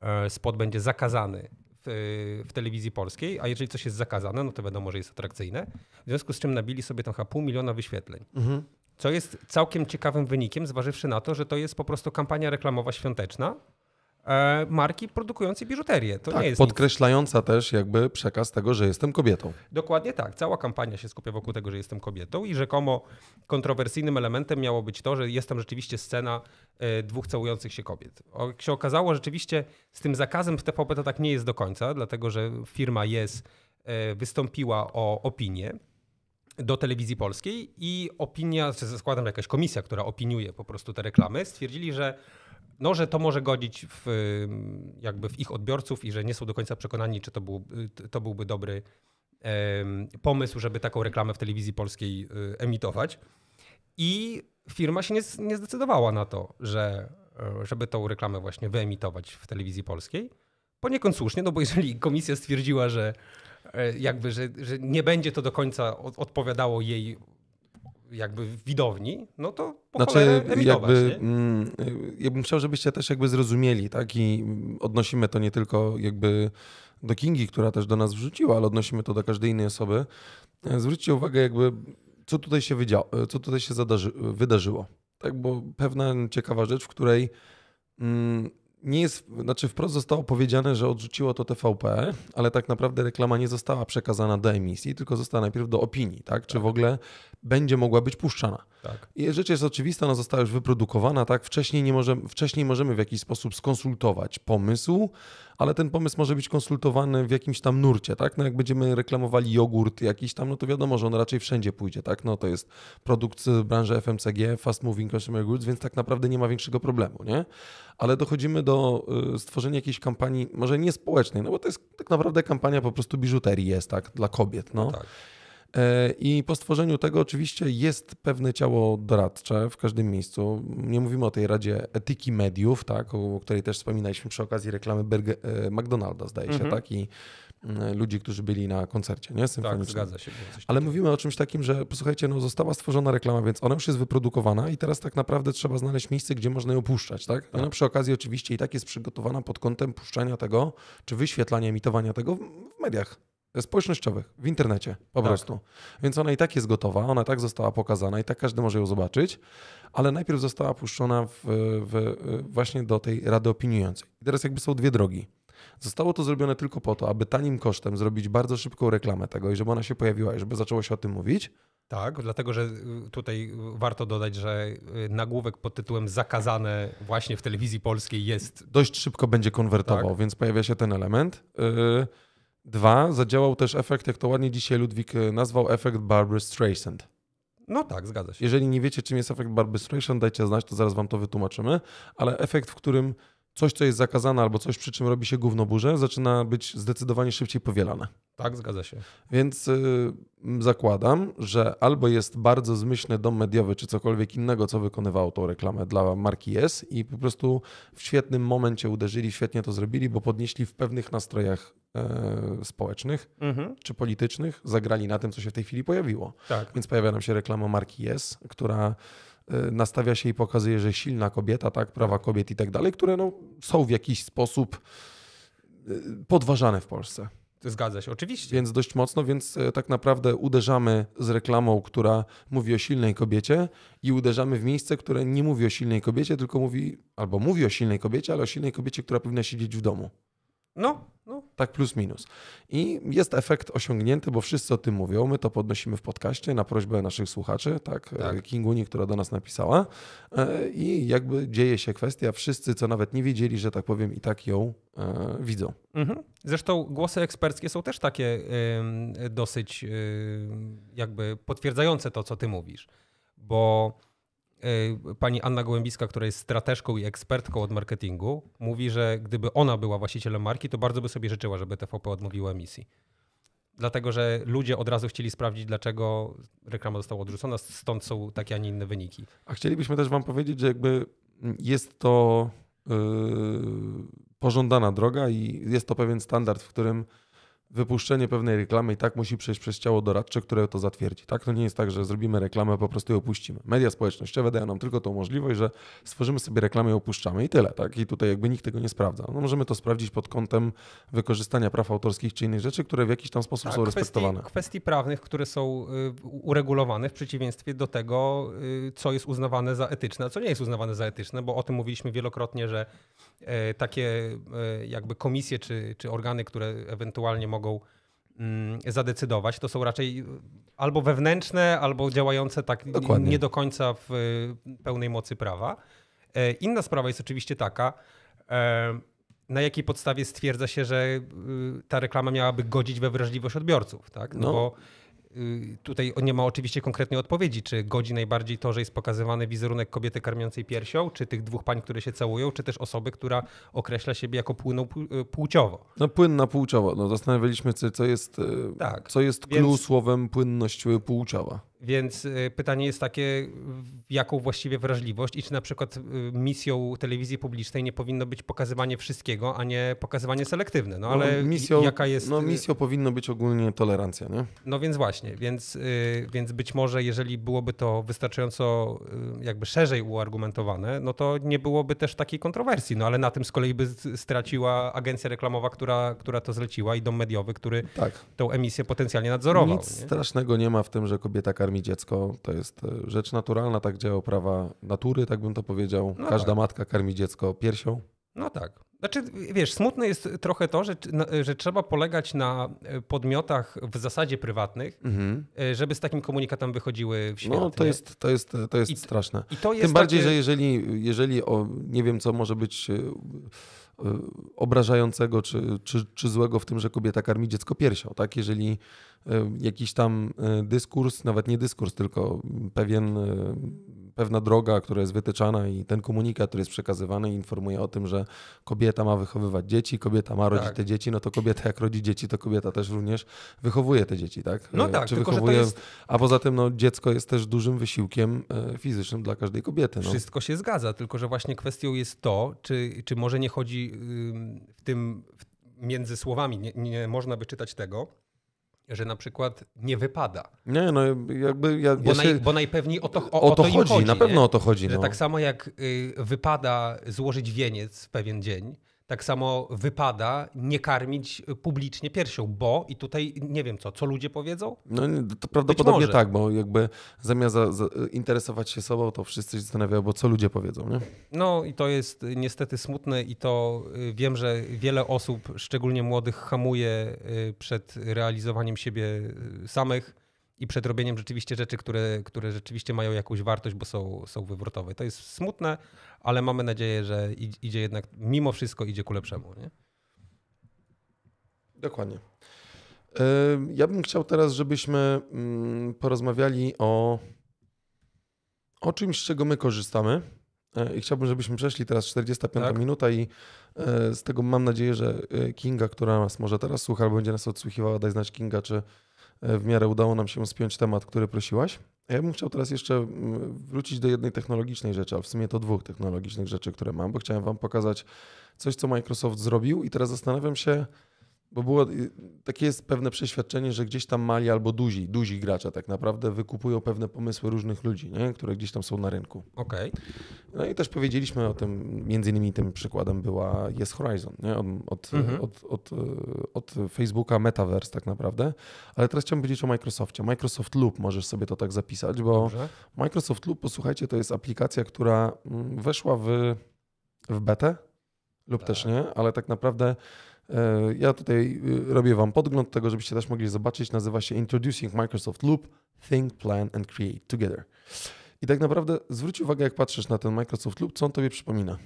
e, spot będzie zakazany w, w telewizji polskiej, a jeżeli coś jest zakazane, no to wiadomo, że jest atrakcyjne. W związku z czym nabili sobie tam chyba pół miliona wyświetleń. Mhm. Co jest całkiem ciekawym wynikiem, zważywszy na to, że to jest po prostu kampania reklamowa świąteczna marki produkującej biżuterię. To tak, nie jest nic podkreślająca też jakby przekaz tego, że jestem kobietą. Dokładnie tak. Cała kampania się skupia wokół tego, że jestem kobietą i rzekomo kontrowersyjnym elementem miało być to, że jest tam rzeczywiście scena e, dwóch całujących się kobiet. Jak się okazało, rzeczywiście z tym zakazem w TVP to tak nie jest do końca, dlatego że firma jest wystąpiła o opinię do telewizji polskiej i opinia, czy zakładam jakaś komisja, która opiniuje po prostu te reklamy, stwierdzili, że no, że to może godzić w, jakby w ich odbiorców i że nie są do końca przekonani, czy to, był, to byłby dobry pomysł, żeby taką reklamę w telewizji polskiej y, emitować. I firma się nie, nie zdecydowała na to, że, e, żeby tą reklamę właśnie wyemitować w telewizji polskiej. Poniekąd słusznie, no bo jeżeli komisja stwierdziła, że e, jakby, że, że nie będzie to do końca od, odpowiadało jej jakby widowni, no to po Znaczy, jakby, mm, ja bym chciał, żebyście też jakby zrozumieli, tak? I odnosimy to nie tylko jakby do Kingi, która też do nas wrzuciła, ale odnosimy to do każdej innej osoby. E, Zwróćcie uwagę, jakby, co tutaj się, wydziało, co tutaj się zadarzy, wydarzyło. Tak, bo pewna ciekawa rzecz, w której mm, nie jest, znaczy wprost zostało powiedziane, że odrzuciło to TVP, ale tak naprawdę reklama nie została przekazana do emisji, tylko została najpierw do opinii, tak? Czy Tak. w ogóle będzie mogła być puszczana. Tak. I rzecz jest oczywista, ona została już wyprodukowana, tak? Wcześniej, nie możemy, wcześniej możemy w jakiś sposób skonsultować pomysł, ale ten pomysł może być konsultowany w jakimś tam nurcie, tak? No jak będziemy reklamowali jogurt jakiś tam, no to wiadomo, że on raczej wszędzie pójdzie, tak? No to jest produkt z branży FMCG, Fast Moving Consumer Goods, więc tak naprawdę nie ma większego problemu, nie? Ale dochodzimy do y, stworzenia jakiejś kampanii, może nie społecznej, no bo to jest tak naprawdę kampania po prostu biżuterii jest, tak? Dla kobiet, no. tak. E, I po stworzeniu tego oczywiście jest pewne ciało doradcze w każdym miejscu. Nie mówimy o tej Radzie Etyki Mediów, tak, o której też wspominaliśmy przy okazji reklamy Berge, e, McDonalda, zdaje się, Mhm. tak, i mm, ludzi, którzy byli na koncercie, nie, Tak, zgadza się. Ale mówimy o czymś takim, że posłuchajcie, no została stworzona reklama, więc ona już jest wyprodukowana i teraz tak naprawdę trzeba znaleźć miejsce, gdzie można ją puszczać, tak? I ona przy okazji oczywiście i tak jest przygotowana pod kątem puszczania tego, czy wyświetlania, emitowania tego w mediach społecznościowych, w internecie po Tak. prostu. Więc ona i tak jest gotowa, ona tak została pokazana i tak każdy może ją zobaczyć, ale najpierw została puszczona w, w, właśnie do tej rady opiniującej. I teraz jakby są dwie drogi. Zostało to zrobione tylko po to, aby tanim kosztem zrobić bardzo szybką reklamę tego i żeby ona się pojawiła i żeby zaczęło się o tym mówić. Tak, dlatego że y, tutaj y, warto dodać, że y, nagłówek pod tytułem zakazane właśnie w telewizji polskiej jest. Dość szybko będzie konwertował, Tak. więc pojawia się ten element. Yy, Dwa, zadziałał też efekt, jak to ładnie dzisiaj Ludwik y, nazwał, efekt Barbara Streisand. No tak, zgadza się. Jeżeli nie wiecie, czym jest efekt Barbara Streisand, dajcie znać, to zaraz wam to wytłumaczymy, ale efekt, w którym coś, co jest zakazane albo coś, przy czym robi się gównoburze, zaczyna być zdecydowanie szybciej powielane. Tak, zgadza się. Więc y, zakładam, że albo jest bardzo zmyślny dom mediowy, czy cokolwiek innego, co wykonywało tą reklamę dla marki Yes i po prostu w świetnym momencie uderzyli, świetnie to zrobili, bo podnieśli w pewnych nastrojach e, społecznych Mhm. czy politycznych, zagrali na tym, co się w tej chwili pojawiło. Tak. Więc pojawia nam się reklama marki Yes, która y, nastawia się i pokazuje, że silna kobieta, tak, prawa kobiet i tak dalej, które no, są w jakiś sposób y, podważane w Polsce. Zgadza się, oczywiście. Więc dość mocno, więc e, tak naprawdę uderzamy z reklamą, która mówi o silnej kobiecie i uderzamy w miejsce, które nie mówi o silnej kobiecie, tylko mówi, albo mówi o silnej kobiecie, ale o silnej kobiecie, która powinna siedzieć w domu. No, no. Tak plus minus. I jest efekt osiągnięty, bo wszyscy o tym mówią. My to podnosimy w podcaście na prośbę naszych słuchaczy, tak, Tak. tak. Kinguni, która do nas napisała. E, I jakby dzieje się kwestia, wszyscy, co nawet nie wiedzieli, że tak powiem, i tak ją e, widzą. Mhm. Zresztą głosy eksperckie są też takie ym, dosyć ym, jakby potwierdzające to, co ty mówisz. Bo y, pani Anna Gołębiska, która jest strateżką i ekspertką od marketingu, mówi, że gdyby ona była właścicielem marki, to bardzo by sobie życzyła, żeby TVP odmówiło emisji. Dlatego, że ludzie od razu chcieli sprawdzić, dlaczego reklama została odrzucona, stąd są takie, a nie inne wyniki. A chcielibyśmy też Wam powiedzieć, że jakby jest to yy, pożądana droga i jest to pewien standard, w którym wypuszczenie pewnej reklamy i tak musi przejść przez ciało doradcze, które to zatwierdzi. Tak? To nie jest tak, że zrobimy reklamę, po prostu ją opuścimy. Media społecznościowe dają nam tylko tą możliwość, że stworzymy sobie reklamę i opuszczamy i tyle. Tak? I tutaj jakby nikt tego nie sprawdza. No możemy to sprawdzić pod kątem wykorzystania praw autorskich czy innych rzeczy, które w jakiś tam sposób są Tak, kwestii, respektowane. kwestii prawnych, które są y, uregulowane w przeciwieństwie do tego, y, co jest uznawane za etyczne, a co nie jest uznawane za etyczne, bo o tym mówiliśmy wielokrotnie, że e, takie jakby komisje czy, czy organy, które ewentualnie mogą mm, zadecydować, to są raczej albo wewnętrzne, albo działające tak Dokładnie. nie do końca w y, pełnej mocy prawa. E, Inna sprawa jest oczywiście taka, e, na jakiej podstawie stwierdza się, że y, ta reklama miałaby godzić we wrażliwość odbiorców, tak? No, No. bo y, tutaj nie ma oczywiście konkretnej odpowiedzi, czy godzi najbardziej to, że jest pokazywany wizerunek kobiety karmiącej piersią, czy tych dwóch pań, które się całują, czy też osoby, która określa siebie jako płynną pł- y, płciowo. No płynna płciowa. No, zastanawialiśmy się, co jest, e, Tak, co jest więc- słowem płynność płciowa. Więc y, pytanie jest takie, jaką właściwie wrażliwość i czy na przykład y, misją telewizji publicznej nie powinno być pokazywanie wszystkiego, a nie pokazywanie selektywne. No ale no, misją, jaka jest... No y, misją powinno być ogólnie tolerancja, nie? No więc właśnie, więc, więc być może jeżeli byłoby to wystarczająco jakby szerzej uargumentowane, no to nie byłoby też takiej kontrowersji. No ale na tym z kolei by straciła agencja reklamowa, która, która to zleciła i dom mediowy, który Tak. tą emisję potencjalnie nadzorował. Nic nie? strasznego nie ma w tym, że kobieta karmi dziecko. To jest e, rzecz naturalna, tak działają prawa natury, tak bym to powiedział. No Każda tak. matka karmi dziecko piersią. No tak. Znaczy, wiesz, smutne jest trochę to, że, na- że trzeba polegać na e, podmiotach w zasadzie prywatnych, Mhm. e, żeby z takim komunikatem wychodziły w świat. No to nie? jest, to jest, to jest I- straszne. I to jest Tym bardziej, takie... że jeżeli, jeżeli o, nie wiem, co może być obrażającego czy, czy, czy złego w tym, że kobieta karmi dziecko piersią, tak? Jeżeli jakiś tam dyskurs, nawet nie dyskurs, tylko pewien pewna droga, która jest wytyczana i ten komunikat, który jest przekazywany, informuje o tym, że kobieta ma wychowywać dzieci, kobieta ma rodzić tak. te dzieci, no to kobieta jak rodzi dzieci, to kobieta też również wychowuje te dzieci, tak? No tak, Czy tylko, wychowuje... jest... A poza tym no, dziecko jest też dużym wysiłkiem e, fizycznym dla każdej kobiety. No. Wszystko się zgadza, tylko że właśnie kwestią jest to, czy, czy może nie chodzi w tym między słowami, nie, nie można by czytać tego, że na przykład nie wypada. Nie, no jakby ja, bo, naj, bo najpewniej o to, o, o to, to chodzi, chodzi, na pewno nie? o to chodzi. Że no. tak samo jak y, wypada złożyć wieniec w pewien dzień, tak samo wypada nie karmić publicznie piersią, bo i tutaj nie wiem co, co ludzie powiedzą? No to prawdopodobnie tak, bo jakby zamiast za, za interesować się sobą, to wszyscy się zastanawiają, bo co ludzie powiedzą, nie? No i to jest niestety smutne i to y, wiem, że wiele osób, szczególnie młodych, hamuje y, przed realizowaniem siebie y, samych i przed robieniem rzeczywiście rzeczy, które, które rzeczywiście mają jakąś wartość, bo są, są wywrotowe. To jest smutne, ale mamy nadzieję, że idzie jednak, mimo wszystko idzie ku lepszemu. Nie? Dokładnie. Ja bym chciał teraz, żebyśmy mm, porozmawiali o, o czymś, z czego my korzystamy. E, I chciałbym, żebyśmy przeszli teraz 45 tak. minuta i e, z tego mam nadzieję, że e, Kinga, która nas może teraz słucha albo będzie nas odsłuchiwała, daj znać Kinga, czy w miarę udało nam się spiąć temat, który prosiłaś. Ja bym chciał teraz jeszcze mm, wrócić do jednej technologicznej rzeczy, ale w sumie to dwóch technologicznych rzeczy, które mam, bo chciałem Wam pokazać coś, co Microsoft zrobił i teraz zastanawiam się, bo było y, takie jest pewne przeświadczenie, że gdzieś tam mali albo duzi, duzi gracze tak naprawdę wykupują pewne pomysły różnych ludzi, nie? które gdzieś tam są na rynku. Okej. Okay. No i też powiedzieliśmy o tym, między innymi tym przykładem była Yes Horizon, nie? Od, od, mhm. od, od, od, Facebooka Metaverse tak naprawdę. Ale teraz chciałbym powiedzieć o Microsoftie. Microsoft Loop, możesz sobie to tak zapisać, bo Dobrze. Microsoft Loop, posłuchajcie, to jest aplikacja, która mm, weszła w, w betę lub tak. też nie, ale tak naprawdę ja tutaj y, robię Wam podgląd tego, żebyście też mogli zobaczyć. Nazywa się Introducing Microsoft Loop, Think, Plan and Create Together. I tak naprawdę zwróć uwagę, jak patrzysz na ten Microsoft Loop, co on Tobie przypomina?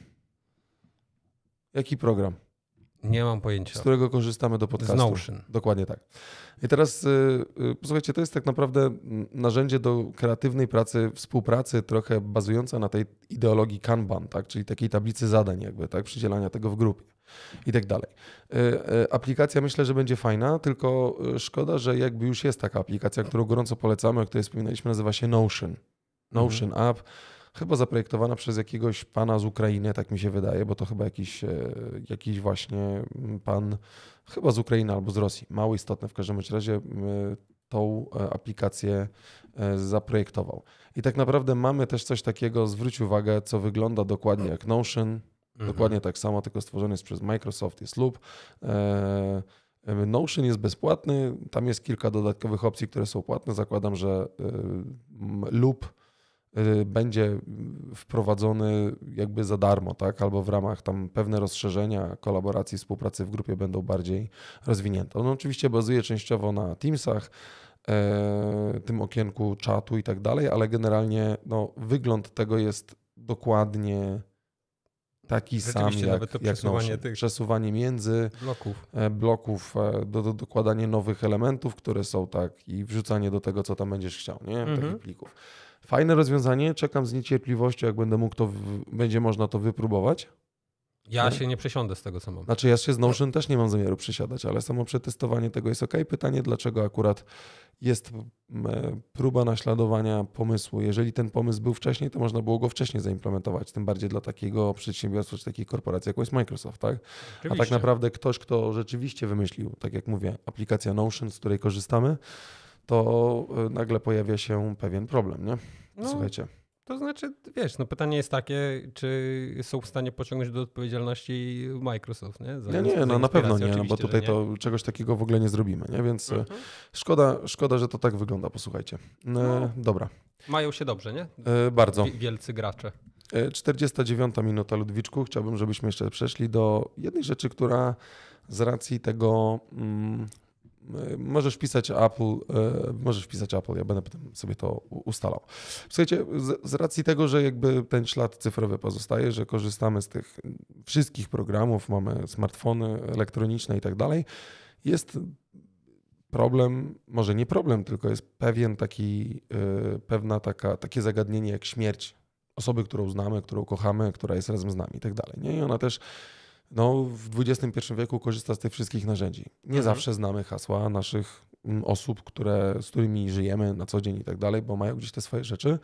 Jaki program? Nie mam pojęcia. Z którego korzystamy do podcastu. Z Notion. Dokładnie tak. I teraz y, y, posłuchajcie, to jest tak naprawdę narzędzie do kreatywnej pracy, współpracy, trochę bazująca na tej ideologii Kanban, tak? czyli takiej tablicy zadań, jakby, tak? przydzielania tego w grupie i tak dalej. Y, aplikacja myślę, że będzie fajna, tylko szkoda, że jakby już jest taka aplikacja, którą gorąco polecamy, o której wspominaliśmy, nazywa się Notion. Notion mhm. App chyba zaprojektowana przez jakiegoś pana z Ukrainy, tak mi się wydaje, bo to chyba jakiś, e, jakiś właśnie pan, chyba z Ukrainy albo z Rosji. Mało istotne w każdym razie tą e, aplikację e, zaprojektował. I tak naprawdę mamy też coś takiego, zwróć uwagę, co wygląda dokładnie jak Notion, mhm. dokładnie tak samo, tylko stworzony jest przez Microsoft, jest Loop. Notion jest bezpłatny, tam jest kilka dodatkowych opcji, które są płatne. Zakładam, że Loop Y, będzie wprowadzony jakby za darmo, tak? albo w ramach tam pewne rozszerzenia kolaboracji, współpracy w grupie będą bardziej rozwinięte. On oczywiście bazuje częściowo na Teamsach, e, tym okienku czatu i tak dalej, ale generalnie no, wygląd tego jest dokładnie taki sam jak, jak przesuwanie, przesuwanie między bloków, e, bloków e, do, do, dokładanie nowych elementów, które są tak i wrzucanie do tego, co tam będziesz chciał, nie? Mhm. Takich plików. Fajne rozwiązanie, czekam z niecierpliwością, jak będę mógł to, będzie można to wypróbować. Ja się nie przesiądę z tego, co mam. Znaczy ja się z Notion też nie mam zamiaru przesiadać, ale samo przetestowanie tego jest ok. Pytanie, dlaczego akurat jest próba naśladowania pomysłu. Jeżeli ten pomysł był wcześniej, to można było go wcześniej zaimplementować, tym bardziej dla takiego przedsiębiorstwa czy takiej korporacji, jaką jest Microsoft, tak? Oczywiście. A tak naprawdę ktoś, kto rzeczywiście wymyślił, tak jak mówię, aplikacja Notion, z której korzystamy, to y, nagle pojawia się pewien problem, nie? No, Słuchajcie. To znaczy, wiesz, no pytanie jest takie, czy są w stanie pociągnąć do odpowiedzialności Microsoft, nie? Za, nie, nie, no na pewno nie, no bo tutaj to czegoś takiego w ogóle nie zrobimy, nie? Więc y, mhm. szkoda, szkoda, że to tak wygląda, posłuchajcie. Y, no, dobra. Mają się dobrze, nie? bardzo. Wielcy gracze. 49 minuta Ludwiczku. Chciałbym, żebyśmy jeszcze przeszli do jednej rzeczy, która z racji tego, mm, Możesz pisać Apple, e, możesz pisać Apple, ja będę potem sobie to ustalał. Słuchajcie, z, racji tego, że jakby ten ślad cyfrowy pozostaje, że korzystamy z tych wszystkich programów, mamy smartfony elektroniczne i tak dalej, jest problem, może nie problem, tylko jest pewien taki, yy, pewna taka, takie zagadnienie jak śmierć osoby, którą znamy, którą kochamy, która jest razem z nami i tak dalej. Nie? I ona też no, w XXI wieku korzysta z tych wszystkich narzędzi. Nie Mhm. zawsze znamy hasła naszych mm, osób, które, z którymi żyjemy na co dzień i tak dalej, bo mają gdzieś te swoje rzeczy.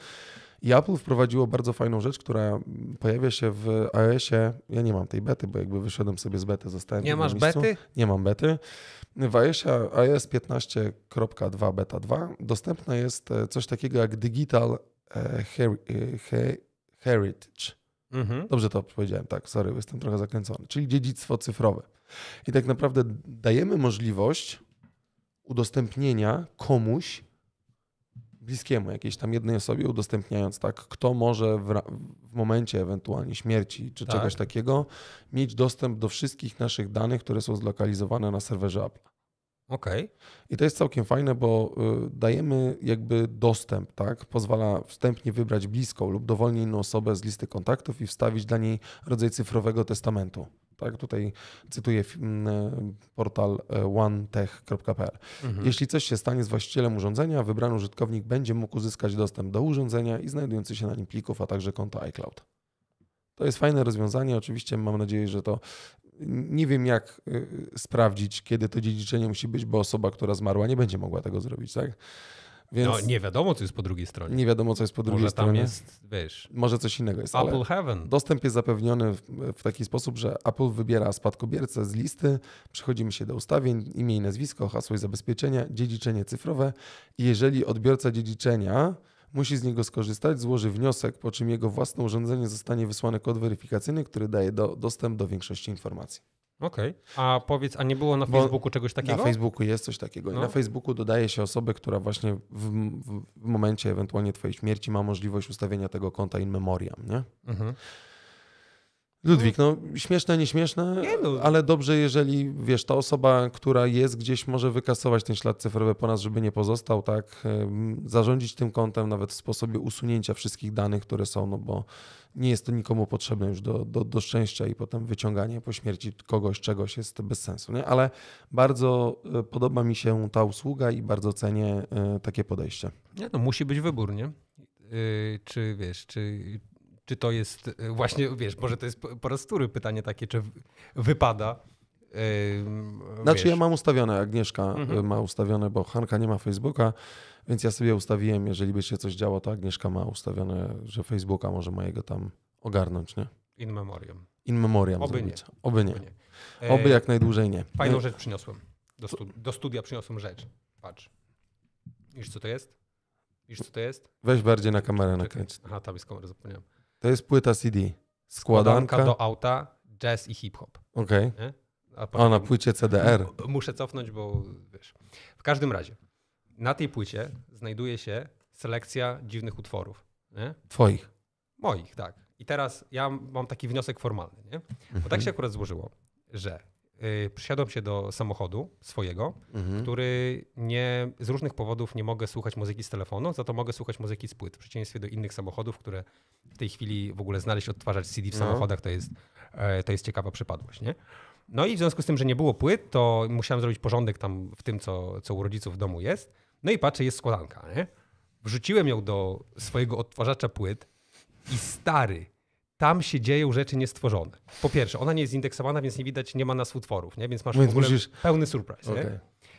I Apple wprowadziło bardzo fajną rzecz, która mm, pojawia się w iOSie. Ja nie mam tej bety, bo jakby wyszedłem sobie z bety, zostałem Nie masz miejscu. bety? Nie mam bety. W iOSie iOS 15.2 beta 2 dostępne jest e, coś takiego jak Digital e, e, He- Heritage. Mhm. Dobrze to powiedziałem, tak, sorry, jestem trochę zakręcony. Czyli dziedzictwo cyfrowe. I tak naprawdę dajemy możliwość udostępnienia komuś bliskiemu, jakiejś tam jednej osobie, udostępniając tak, kto może w, w momencie ewentualnie śmierci czy Tak. czegoś takiego mieć dostęp do wszystkich naszych danych, które są zlokalizowane na serwerze Apple. Okej. I to jest całkiem fajne, bo y, dajemy jakby dostęp, tak? Pozwala wstępnie wybrać bliską lub dowolnie inną osobę z listy kontaktów i wstawić dla niej rodzaj cyfrowego testamentu. Tak, tutaj cytuję fi- m, e, portal e, onetech.pl. Mhm. Jeśli coś się stanie z właścicielem urządzenia, wybrany użytkownik będzie mógł uzyskać dostęp do urządzenia i znajdujących się na nim plików, a także konta iCloud. To jest fajne rozwiązanie. Oczywiście mam nadzieję, że to nie wiem, jak y, sprawdzić, kiedy to dziedziczenie musi być, bo osoba, która zmarła, nie będzie mogła tego zrobić, tak? Więc No nie wiadomo, co jest po drugiej stronie. nie wiadomo, co jest po drugiej Może tam stronie. jest, wiesz, Może coś innego jest, Apple Heaven. dostęp jest zapewniony w, w taki sposób, że Apple wybiera spadkobiercę z listy, przechodzimy się do ustawień, imię i nazwisko, hasło i zabezpieczenia, dziedziczenie cyfrowe i jeżeli odbiorca dziedziczenia musi z niego skorzystać, złoży wniosek, po czym jego własne urządzenie zostanie wysłany kod weryfikacyjny, który daje do, dostęp do większości informacji. Okej. A powiedz, a nie było na Bo Facebooku czegoś takiego? Na Facebooku jest coś takiego. I No. na Facebooku dodaje się osobę, która właśnie w, w, w momencie ewentualnie twojej śmierci ma możliwość ustawienia tego konta in memoriam, nie? Mhm. Ludwik, no śmieszne, nieśmieszne, Nie no. ale dobrze, jeżeli wiesz, ta osoba, która jest gdzieś, może wykasować ten ślad cyfrowy po nas, żeby nie pozostał, tak, zarządzić tym kontem nawet w sposobie usunięcia wszystkich danych, które są, no bo nie jest to nikomu potrzebne już do, do, do szczęścia i potem wyciąganie po śmierci kogoś, czegoś jest bez sensu, nie? Ale bardzo e, podoba mi się ta usługa i bardzo cenię e, takie podejście. Nie, no musi być wybór, nie? Yy, czy wiesz, czy, czy to jest yy, właśnie, wiesz, może to jest po, raz wtóry pytanie takie, czy wypada. Yy, Znaczy wiesz, ja mam ustawione, Agnieszka Mhm. y, ma ustawione, bo Hanka nie ma Facebooka, więc ja sobie ustawiłem, jeżeli by się coś działo, to Agnieszka ma ustawione, że Facebooka może mojego tam ogarnąć, nie? In memoriam. In memoriam Oby zrobić. Oby nie. Bo nie. Oby jak najdłużej nie. Fajną Nie. rzecz przyniosłem. Do, do studia przyniosłem rzecz. Patrz. Wiesz, co to jest? Wiesz, co to jest? Weź bardziej na kamerę nakręć. Aha, tam jest kamera, zapomniałem. To jest płyta CD. Składanka. do auta, jazz i hip-hop. Okej. A O, na płycie CDR. Muszę cofnąć, bo wiesz. W każdym razie, na tej płycie znajduje się selekcja dziwnych utworów. Nie? Twoich. Moich, tak. I teraz ja mam taki wniosek formalny, nie? Bo tak się akurat złożyło, że przysiadłem się do samochodu swojego, Mhm. który nie, z różnych powodów nie mogę słuchać muzyki z telefonu, za to mogę słuchać muzyki z płyt. W przeciwieństwie do innych samochodów, które w tej chwili w ogóle znaleźć odtwarzacz CD w No. samochodach to jest, e, to jest ciekawa przypadłość. Nie? No i w związku z tym, że nie było płyt, to musiałem zrobić porządek tam w tym, co, co u rodziców w domu jest. No i patrzę, jest składanka. Nie? Wrzuciłem ją do swojego odtwarzacza płyt i stary, tam się dzieją rzeczy niestworzone. Po pierwsze, ona nie jest zindeksowana, więc nie widać, nie ma nazw utworów, nie? więc masz Więc w ogóle musisz- pełny surprise. Okej.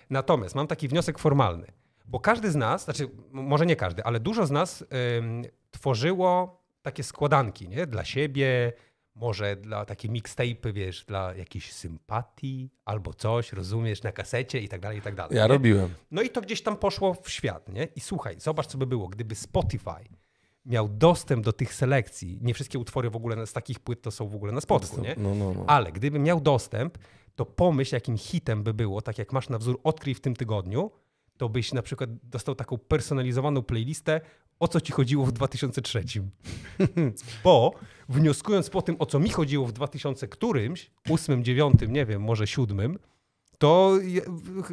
Natomiast mam taki wniosek formalny, bo każdy z nas, znaczy może nie każdy, ale dużo z nas ym, tworzyło takie składanki, nie? Dla siebie, może dla takie mixtape'y, wiesz, dla jakiejś sympatii albo coś, rozumiesz, na kasecie i tak dalej, i tak dalej. Ja nie? robiłem. No i to gdzieś tam poszło w świat, nie? I słuchaj, zobacz, co by było, gdyby Spotify miał dostęp do tych selekcji. Nie wszystkie utwory w ogóle z takich płyt to są w ogóle na spodku, nie? No, no, no. Ale gdyby miał dostęp, to pomyśl, jakim hitem by było, tak jak masz na wzór Odkryj w tym tygodniu, to byś na przykład dostał taką personalizowaną playlistę, o co ci chodziło w 2003. Bo wnioskując po tym, o co mi chodziło w 2000 którymś, 8, 9, nie wiem, może 7, to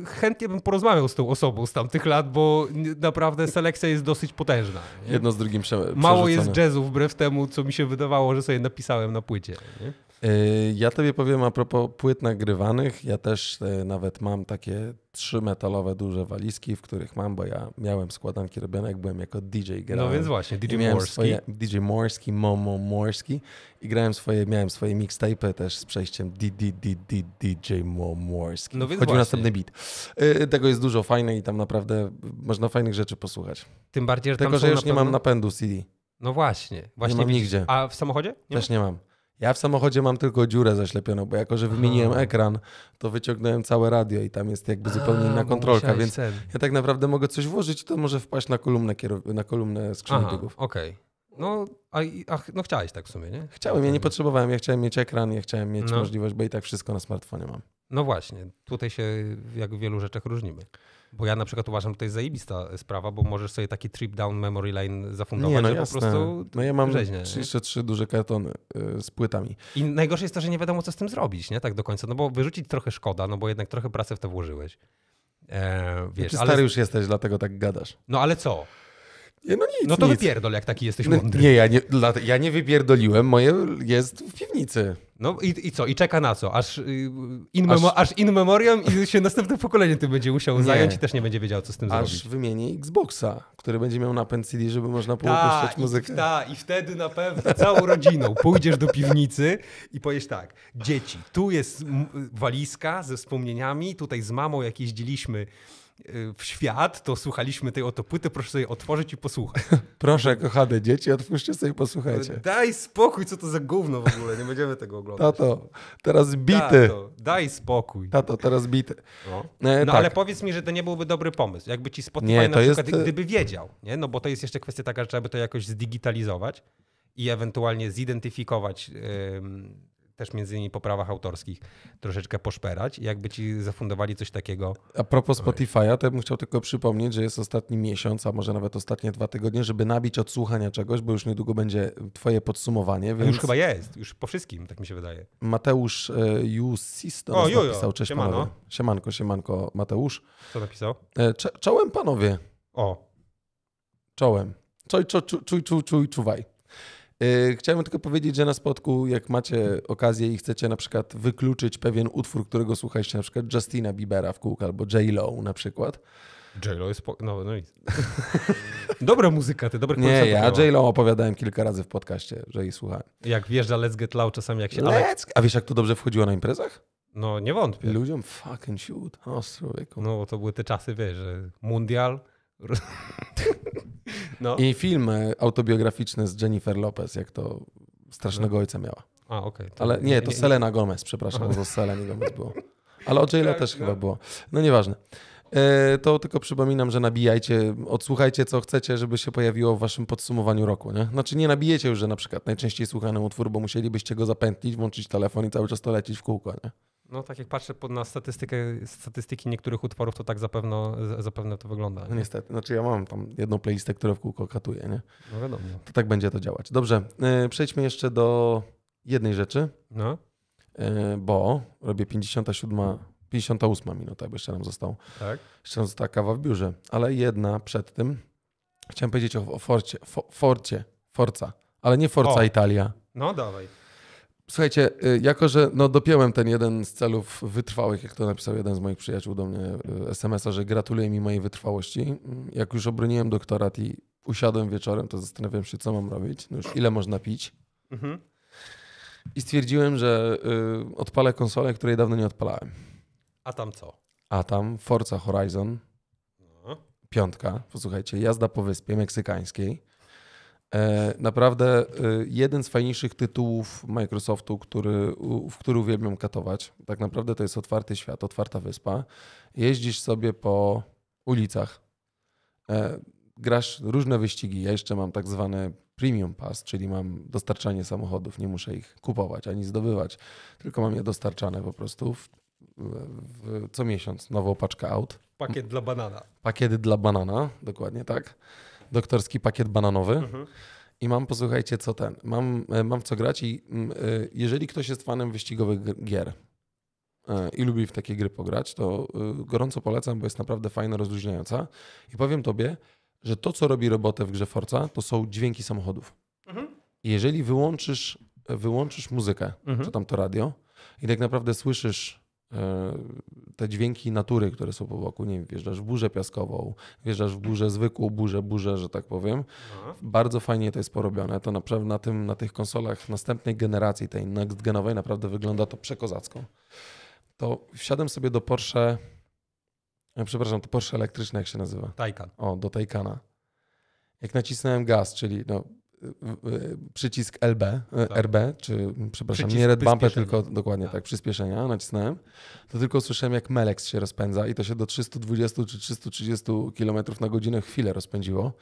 chętnie bym porozmawiał z tą osobą z tamtych lat, bo naprawdę selekcja jest dosyć potężna. nie? Jedno z drugim prze- Mało jest jazzu wbrew temu, co mi się wydawało, że sobie napisałem na płycie. Nie? Y, Ja tobie powiem a propos płyt nagrywanych. Ja też y, nawet mam takie trzy metalowe duże walizki, w których mam, bo ja miałem składanki robione, jak byłem jako DJ. Grałem. No więc właśnie, DJ Morski. Swoje, DJ Morski, Momo Morski i grałem swoje, miałem swoje mixtape też z przejściem DJ Mo Morski. No więc Wchodził właśnie. następny beat. Y, Tego jest dużo fajne i tam naprawdę można fajnych rzeczy posłuchać. Tym bardziej, że Tylko, że już nie mam napędu CD. No właśnie. właśnie mam widzisz. nigdzie. A w samochodzie? Nie Też nie mam. Ja w samochodzie mam tylko dziurę zaślepioną, bo jako, że wymieniłem Aha. ekran, to wyciągnąłem całe radio i tam jest jakby zupełnie A, inna kontrolka, więc ten. ja tak naprawdę mogę coś włożyć i to może wpaść na kolumnę, kierow- na kolumnę skrzyni biegów. okej. No, a, a, no chciałeś tak w sumie, nie? Chciałem, ja nie potrzebowałem, ja chciałem mieć ekran, ja chciałem mieć No. możliwość, bo i tak wszystko na smartfonie mam. No właśnie, tutaj się jak w wielu rzeczach różnimy. Bo ja na przykład uważam, że to jest zajebista sprawa, bo możesz sobie taki trip down memory lane zafundować, Nie, no że jasne. po prostu No ja mam rzeźnie, trzy, nie? jeszcze trzy duże kartony y, z płytami. I najgorsze jest to, że nie wiadomo, co z tym zrobić, nie? Tak do końca. No bo wyrzucić trochę szkoda, no bo jednak trochę pracy w to włożyłeś. E, wiesz, ale, stary już jesteś, dlatego tak gadasz. no ale co? No nic, No to nic. wypierdol, jak taki jesteś No, mądry. nie, ja nie, ja nie wypierdoliłem, moje jest w piwnicy. No i, i co? I czeka na co? Aż, y, in, Aż- memo, aż in memoriam i się następne pokolenie tym będzie musiał Nie. zająć i też nie będzie wiedział, co z tym Aż zrobić. wymienię Xboxa, który będzie miał napęd CD, żeby można było Ta, puszczać muzykę. I, ta, I wtedy na pewno całą rodziną pójdziesz do piwnicy i powiesz tak, dzieci, tu jest walizka ze wspomnieniami, tutaj z mamą jak jeździliśmy w świat, to słuchaliśmy tej oto płyty, proszę sobie otworzyć i posłuchać. Proszę, kochane dzieci, otwórzcie sobie i posłuchajcie. Daj spokój, co to za gówno w ogóle, nie będziemy tego oglądać. Tato, teraz bity. Tato, daj spokój. Tato, teraz bity. No. E, No tak. ale powiedz mi, że to nie byłby dobry pomysł. Jakby ci Spotify Nie, na przykład, jest- gdyby wiedział, nie? no bo to jest jeszcze kwestia taka, że trzeba by to jakoś zdigitalizować i ewentualnie zidentyfikować też między innymi po prawach autorskich troszeczkę poszperać. Jakby ci zafundowali coś takiego. A propos Spotify'a, to ja bym chciał tylko przypomnieć, że jest ostatni miesiąc, a może nawet ostatnie dwa tygodnie, żeby nabić odsłuchania czegoś, bo już niedługo będzie twoje podsumowanie, A więc już chyba jest, już po wszystkim, tak mi się wydaje. Mateusz e, Jusis do nas napisał. Cześć siemano. panowie. Siemanko, siemanko Mateusz. Co napisał? E, cze- czołem panowie. O, Czołem. Czo, czuj, czuj, czuj, czuj, czuwaj. Yy, Chciałem tylko powiedzieć, że na spotku, jak macie okazję i chcecie na przykład wykluczyć pewien utwór, którego słuchaliście, na przykład Justina Biebera w kółko albo J-Lo na przykład. J-Lo jest... Po... No, no i... Dobra muzyka, ty dobre Nie, ja. J-Lo opowiadałem kilka razy w podcaście, że jej słuchałem. Jak wjeżdża Let's Get Loud czasami jak się... Let's... A wiesz, jak to dobrze wchodziło na imprezach? No nie wątpię. Ludziom fucking shoot. O, człowieku. No bo to były te czasy, wiesz, że mundial. No. I film e, autobiograficzny z Jennifer Lopez, jak to strasznego ojca miała. A, okej. To Ale nie, to Selena Gomez, przepraszam, Aha. bo to Selena Gomez było. Ale o J-Lo Tak, też no. chyba było. No nieważne. E, to tylko przypominam, że nabijajcie, odsłuchajcie co chcecie, żeby się pojawiło w waszym podsumowaniu roku, nie? Znaczy nie nabijecie już, że na przykład najczęściej słuchany utwór, bo musielibyście go zapętlić, włączyć telefon i cały czas to lecieć w kółko, nie? No tak jak patrzę pod- na statystykę, statystyki niektórych utworów, to tak zapewne, zapewne to wygląda. No niestety. Znaczy ja mam tam jedną playlistę, która w kółko katuje, nie? No wiadomo. To tak będzie to działać. Dobrze, e, przejdźmy jeszcze do jednej rzeczy, No, e, bo robię 57, 58 minuta, bo jeszcze nam został tak. Jeszcze nam została kawa w biurze, ale jedna przed tym. Chciałem powiedzieć o, o Forcie, fo, Forcie, Forza, ale nie Forza O. Italia. No dawaj. Słuchajcie, y, jako że no, dopiąłem ten jeden z celów wytrwałych, jak to napisał jeden z moich przyjaciół do mnie y, SMS-a, że gratuluje mi mojej wytrwałości. Mm, Jak już obroniłem doktorat i usiadłem wieczorem, to zastanawiałem się, co mam robić. No już ile można pić. Mhm. I stwierdziłem, że y, odpalę konsolę, której dawno nie odpalałem. A tam co? A tam Forza Horizon, No. piątka, posłuchajcie, jazda po wyspie meksykańskiej. E, naprawdę e, jeden z fajniejszych tytułów Microsoftu, który, w który uwielbiam katować. Tak naprawdę to jest otwarty świat, otwarta wyspa. Jeździsz sobie po ulicach, e, grasz różne wyścigi. Ja jeszcze mam tak zwany premium pass, czyli mam dostarczanie samochodów. Nie muszę ich kupować ani zdobywać, tylko mam je dostarczane po prostu w, w, co miesiąc. Nową paczkę aut. Pakiet dla banana. Pakiet dla banana, dokładnie tak. Doktorski pakiet bananowy. Mhm. I mam, posłuchajcie, co ten. Mam, e, mam w co grać i mm, e, jeżeli ktoś jest fanem wyścigowych gier e, i lubi w takie gry pograć, to gorąco polecam, bo jest naprawdę fajna, rozluźniająca. I powiem tobie, że to, co robi robotę w grze Forza, to są dźwięki samochodów. Mhm. Jeżeli wyłączysz wyłączysz muzykę, Mhm. czy tam to radio i tak naprawdę słyszysz te dźwięki natury, które są po boku. Nie wiem, wjeżdżasz w burzę piaskową, wjeżdżasz w burzę zwykłą, burzę, burzę, że tak powiem. No. Bardzo fajnie to jest porobione. To naprawdę na, tym, na tych konsolach następnej generacji, tej next genowej, naprawdę wygląda to przekozacko. To wsiadłem sobie do Porsche, e, przepraszam, to Porsche elektryczne, jak się nazywa? Taycan. O, do Taycana. Jak nacisnąłem gaz, czyli no, przycisk LB, y, Tak. RB, czy przepraszam, Przycisk nie red bumper, tylko dokładnie tak. Tak. przyspieszenia, nacisnąłem, to tylko słyszałem jak Melex się rozpędza i to się do 320 czy 330 km na godzinę chwilę rozpędziło.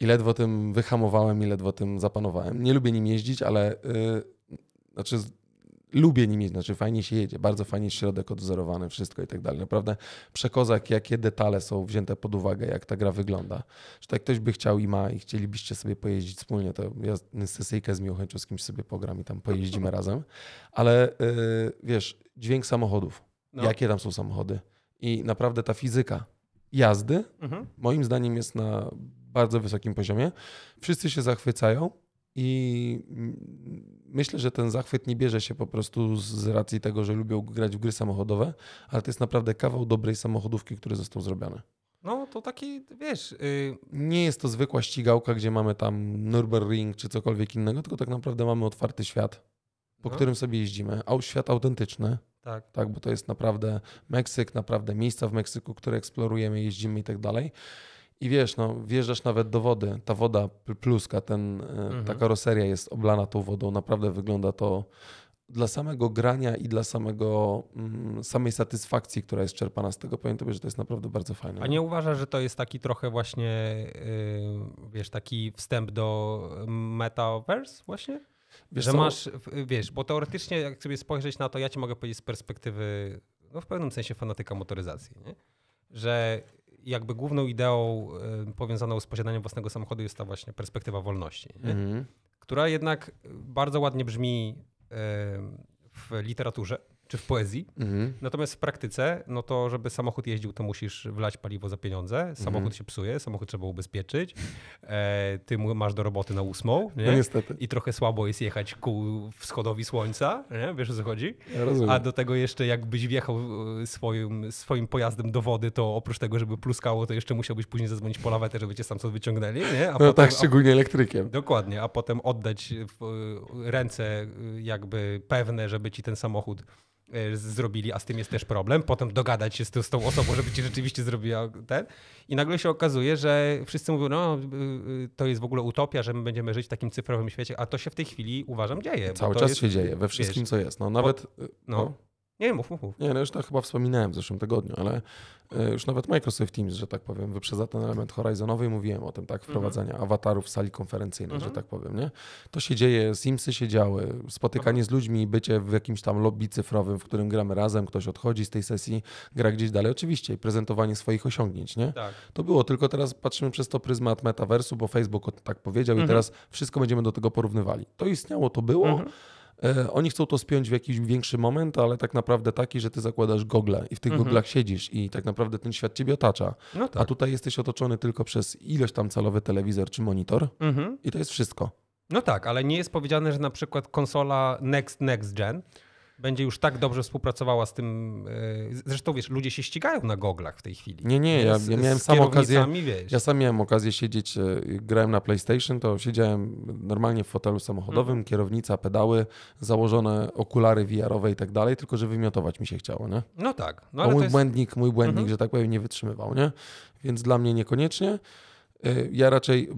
I ledwo tym wyhamowałem i ledwo tym zapanowałem. Nie lubię nim jeździć, ale y, znaczy lubię nim jeździć, znaczy fajnie się jedzie, bardzo fajnie środek odwzorowany, wszystko i tak dalej. Naprawdę przekozak, jakie detale są wzięte pod uwagę, jak ta gra wygląda. Że tak ktoś by chciał i ma i chcielibyście sobie pojeździć wspólnie, to ja sesyjkę z miłą chęcią z kimś sobie pogram i tam pojeździmy razem. Ale y, wiesz, dźwięk samochodów, No. jakie tam są samochody i naprawdę ta fizyka jazdy Mhm. moim zdaniem jest na bardzo wysokim poziomie. Wszyscy się zachwycają i mm, myślę, że ten zachwyt nie bierze się po prostu z racji tego, że lubią grać w gry samochodowe, ale to jest naprawdę kawał dobrej samochodówki, który został zrobiony. No to taki, wiesz, y, Nie jest to zwykła ścigałka, gdzie mamy tam Nürburgring czy cokolwiek innego, tylko tak naprawdę mamy otwarty świat, po No. którym sobie jeździmy. A świat autentyczny, tak. tak, bo to jest naprawdę Meksyk, naprawdę miejsca w Meksyku, które eksplorujemy, jeździmy i tak dalej. I wiesz, no, wjeżdżasz nawet do wody, ta woda pl- pluska, ten, e, ta Mhm. karoseria jest oblana tą wodą, naprawdę wygląda to dla samego grania i dla samego, mm, samej satysfakcji, która jest czerpana z tego, powiem tobie, że to jest naprawdę bardzo fajne. A nie uważasz, że to jest taki trochę właśnie, y, wiesz, taki wstęp do metaverse właśnie? Wiesz że co? masz, wiesz, bo teoretycznie jak sobie spojrzeć na to, ja ci mogę powiedzieć z perspektywy, no w pewnym sensie fanatyka motoryzacji, nie? że jakby główną ideą powiązaną z posiadaniem własnego samochodu jest ta właśnie perspektywa wolności? Mhm. która jednak bardzo ładnie brzmi w literaturze czy w poezji, Mhm. Natomiast w praktyce, no to żeby samochód jeździł, to musisz wlać paliwo za pieniądze. Samochód Mhm. się psuje, samochód trzeba ubezpieczyć. E, ty masz do roboty na ósmą, nie? No niestety, I trochę słabo jest jechać ku wschodowi słońca, nie? wiesz o co chodzi? ja rozumiem. A do tego jeszcze jakbyś wjechał e, swoim, swoim pojazdem do wody, to oprócz tego, żeby pluskało, to jeszcze musiałbyś później zadzwonić po lawetę, żeby cię stamtąd wyciągnęli, nie? A no potem- tak, szczególnie elektrykiem. Dokładnie, a potem oddać w y, ręce y, jakby pewne, żeby ci ten samochód zrobili, a z tym jest też problem. Potem dogadać się z, tą- z tą osobą, żeby ci rzeczywiście zrobiła ten. I nagle się okazuje, że wszyscy mówią, no y, y, to jest w ogóle utopia, że my będziemy żyć w takim cyfrowym świecie, a to się w tej chwili uważam dzieje. bo Cały czas jest, się dzieje, we wszystkim, co jest. No nawet... no. Nie, mów, mów, mów. Nie, no już to chyba wspominałem w zeszłym tygodniu, ale e, już nawet Microsoft Teams, że tak powiem, wyprzedza ten element Horizonowy i mówiłem o tym, tak, wprowadzania awatarów w sali konferencyjnej, Mhm. że tak powiem, nie? To się dzieje, Simsy się działy, spotykanie z ludźmi, bycie w jakimś tam lobby cyfrowym, w którym gramy razem, ktoś odchodzi z tej sesji, gra gdzieś dalej, oczywiście, i prezentowanie swoich osiągnięć, nie? Tak. To było, tylko teraz patrzymy przez to pryzmat metaversu, bo Facebook o- tak powiedział i Mhm. teraz wszystko będziemy do tego porównywali. To istniało, to było, Mhm. Oni chcą to spiąć w jakiś większy moment, ale tak naprawdę taki, że ty zakładasz gogle i w tych Mhm. goglach siedzisz i tak naprawdę ten świat ciebie otacza. No A tak. tutaj jesteś otoczony tylko przez ilość tam calowy telewizor czy monitor Mhm. i to jest wszystko. No tak, ale nie jest powiedziane, że na przykład konsola Next Next Gen będzie już tak dobrze współpracowała z tym. e, Zresztą wiesz, ludzie się ścigają na goglach w tej chwili. Nie, nie, ja, Z- ja miałem sam okazję, Wiesz. ja sam miałem okazję siedzieć, e, grałem na PlayStation, to siedziałem normalnie w fotelu samochodowym, Mhm. kierownica, pedały, założone okulary VR-owe i tak dalej, tylko że wymiotować mi się chciało, nie? No tak. No ale to mój jest... błędnik, mój błędnik, Mhm. że tak powiem, nie wytrzymywał, nie? Więc dla mnie niekoniecznie. Y, Ja raczej,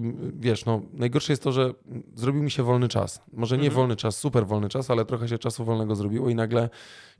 wiesz, no, najgorsze jest to, że zrobił mi się wolny czas. Może nie Mhm. wolny czas, super wolny czas, ale trochę się czasu wolnego zrobiło i nagle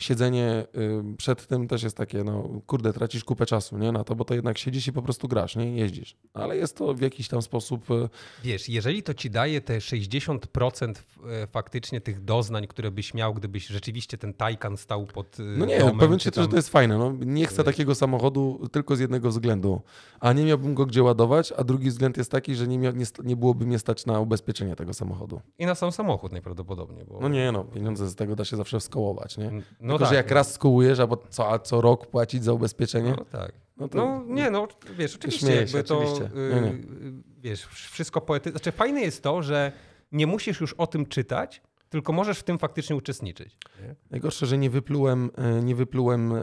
siedzenie y, przed tym też jest takie, no kurde, tracisz kupę czasu, nie? Na to, bo to jednak siedzisz i po prostu grasz, nie? Jeździsz. Ale jest to w jakiś tam sposób, y, Wiesz, jeżeli to ci daje te 60% f- e, faktycznie tych doznań, które byś miał, gdybyś rzeczywiście ten Taycan stał pod no nie, domem, powiem ci to, że tam- to jest fajne, no. Nie chcę takiego samochodu tylko z jednego względu. A nie miałbym go gdzie ładować, a drugi względ jest taki, że nie, mia- nie, nie byłoby mnie stać na ubezpieczenie tego samochodu. I na sam samochód najprawdopodobniej. Bo... No nie, no, pieniądze z tego da się zawsze wskołować, nie? No Tylko, tak, że jak no. raz skołujesz, albo co, a co rok płacić za ubezpieczenie, No tak. no to... No nie, no wiesz, oczywiście Śmieję się, to, oczywiście. y, Nie, nie. y, wiesz, wszystko poety... Znaczy fajne jest to, że nie musisz już o tym czytać, tylko możesz w tym faktycznie uczestniczyć. Nie? Najgorsze, że nie wyplułem, e, nie wyplułem e,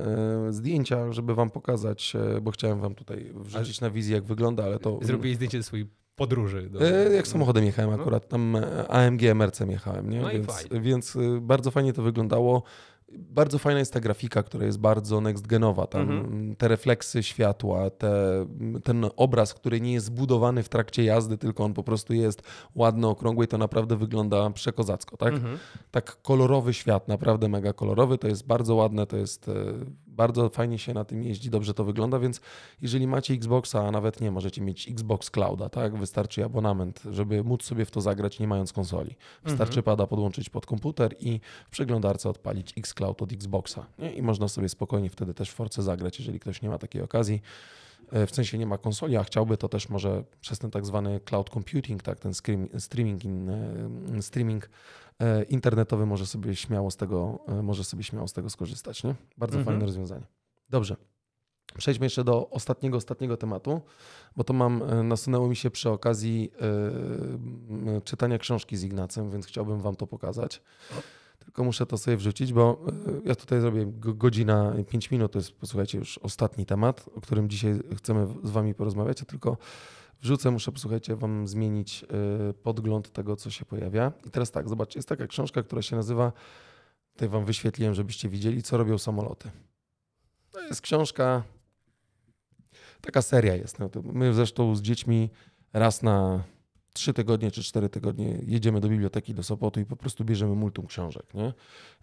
zdjęcia, żeby wam pokazać, e, bo chciałem wam tutaj wrzucić na wizję, jak wygląda, ale to... Zrobiłeś zdjęcie swojej podróży. Do... Jak samochodem jechałem akurat, tam AMG MRC jechałem, nie? No więc, więc bardzo fajnie to wyglądało. Bardzo fajna jest ta grafika, która jest bardzo next genowa. Tam Mhm. te refleksy światła, te, ten obraz, który nie jest zbudowany w trakcie jazdy, tylko on po prostu jest ładny, okrągły i to naprawdę wygląda przekozacko, tak? Mhm. tak kolorowy świat, naprawdę mega kolorowy. To jest bardzo ładne, to jest e, bardzo fajnie się na tym jeździ, dobrze to wygląda, więc jeżeli macie Xboxa, a nawet nie, możecie mieć Xbox Clouda, tak? Wystarczy abonament, żeby móc sobie w to zagrać nie mając konsoli. Wystarczy pada podłączyć pod komputer i w przeglądarce odpalić Xcloud od Xboxa. Nie? I można sobie spokojnie wtedy też w Force zagrać, jeżeli ktoś nie ma takiej okazji. E, W sensie nie ma konsoli, a chciałby, to też może przez ten tak zwany cloud computing, tak, ten streaming, in, e, streaming e, internetowy może sobie śmiało z tego, może sobie śmiało z tego skorzystać. Nie? Bardzo Mhm. fajne rozwiązanie. Dobrze. Przejdźmy jeszcze do ostatniego, ostatniego tematu, bo to mam, nasunęło mi się przy okazji m, czytania książki z Ignacem, więc chciałbym wam to pokazać. Tylko muszę to sobie wrzucić, bo e, ja tutaj zrobię go- godzina, 5 minut, to jest, posłuchajcie, już ostatni temat, o którym dzisiaj chcemy z wami porozmawiać, a tylko wrzucę, muszę, posłuchajcie, wam zmienić e, podgląd tego, co się pojawia. I teraz tak, zobaczcie, jest taka książka, która się nazywa, tutaj wam wyświetliłem, żebyście widzieli, co robią samoloty. To jest książka, taka seria jest. No my zresztą z dziećmi raz na trzy tygodnie czy cztery tygodnie jedziemy do biblioteki do Sopotu i po prostu bierzemy multum książek. Nie?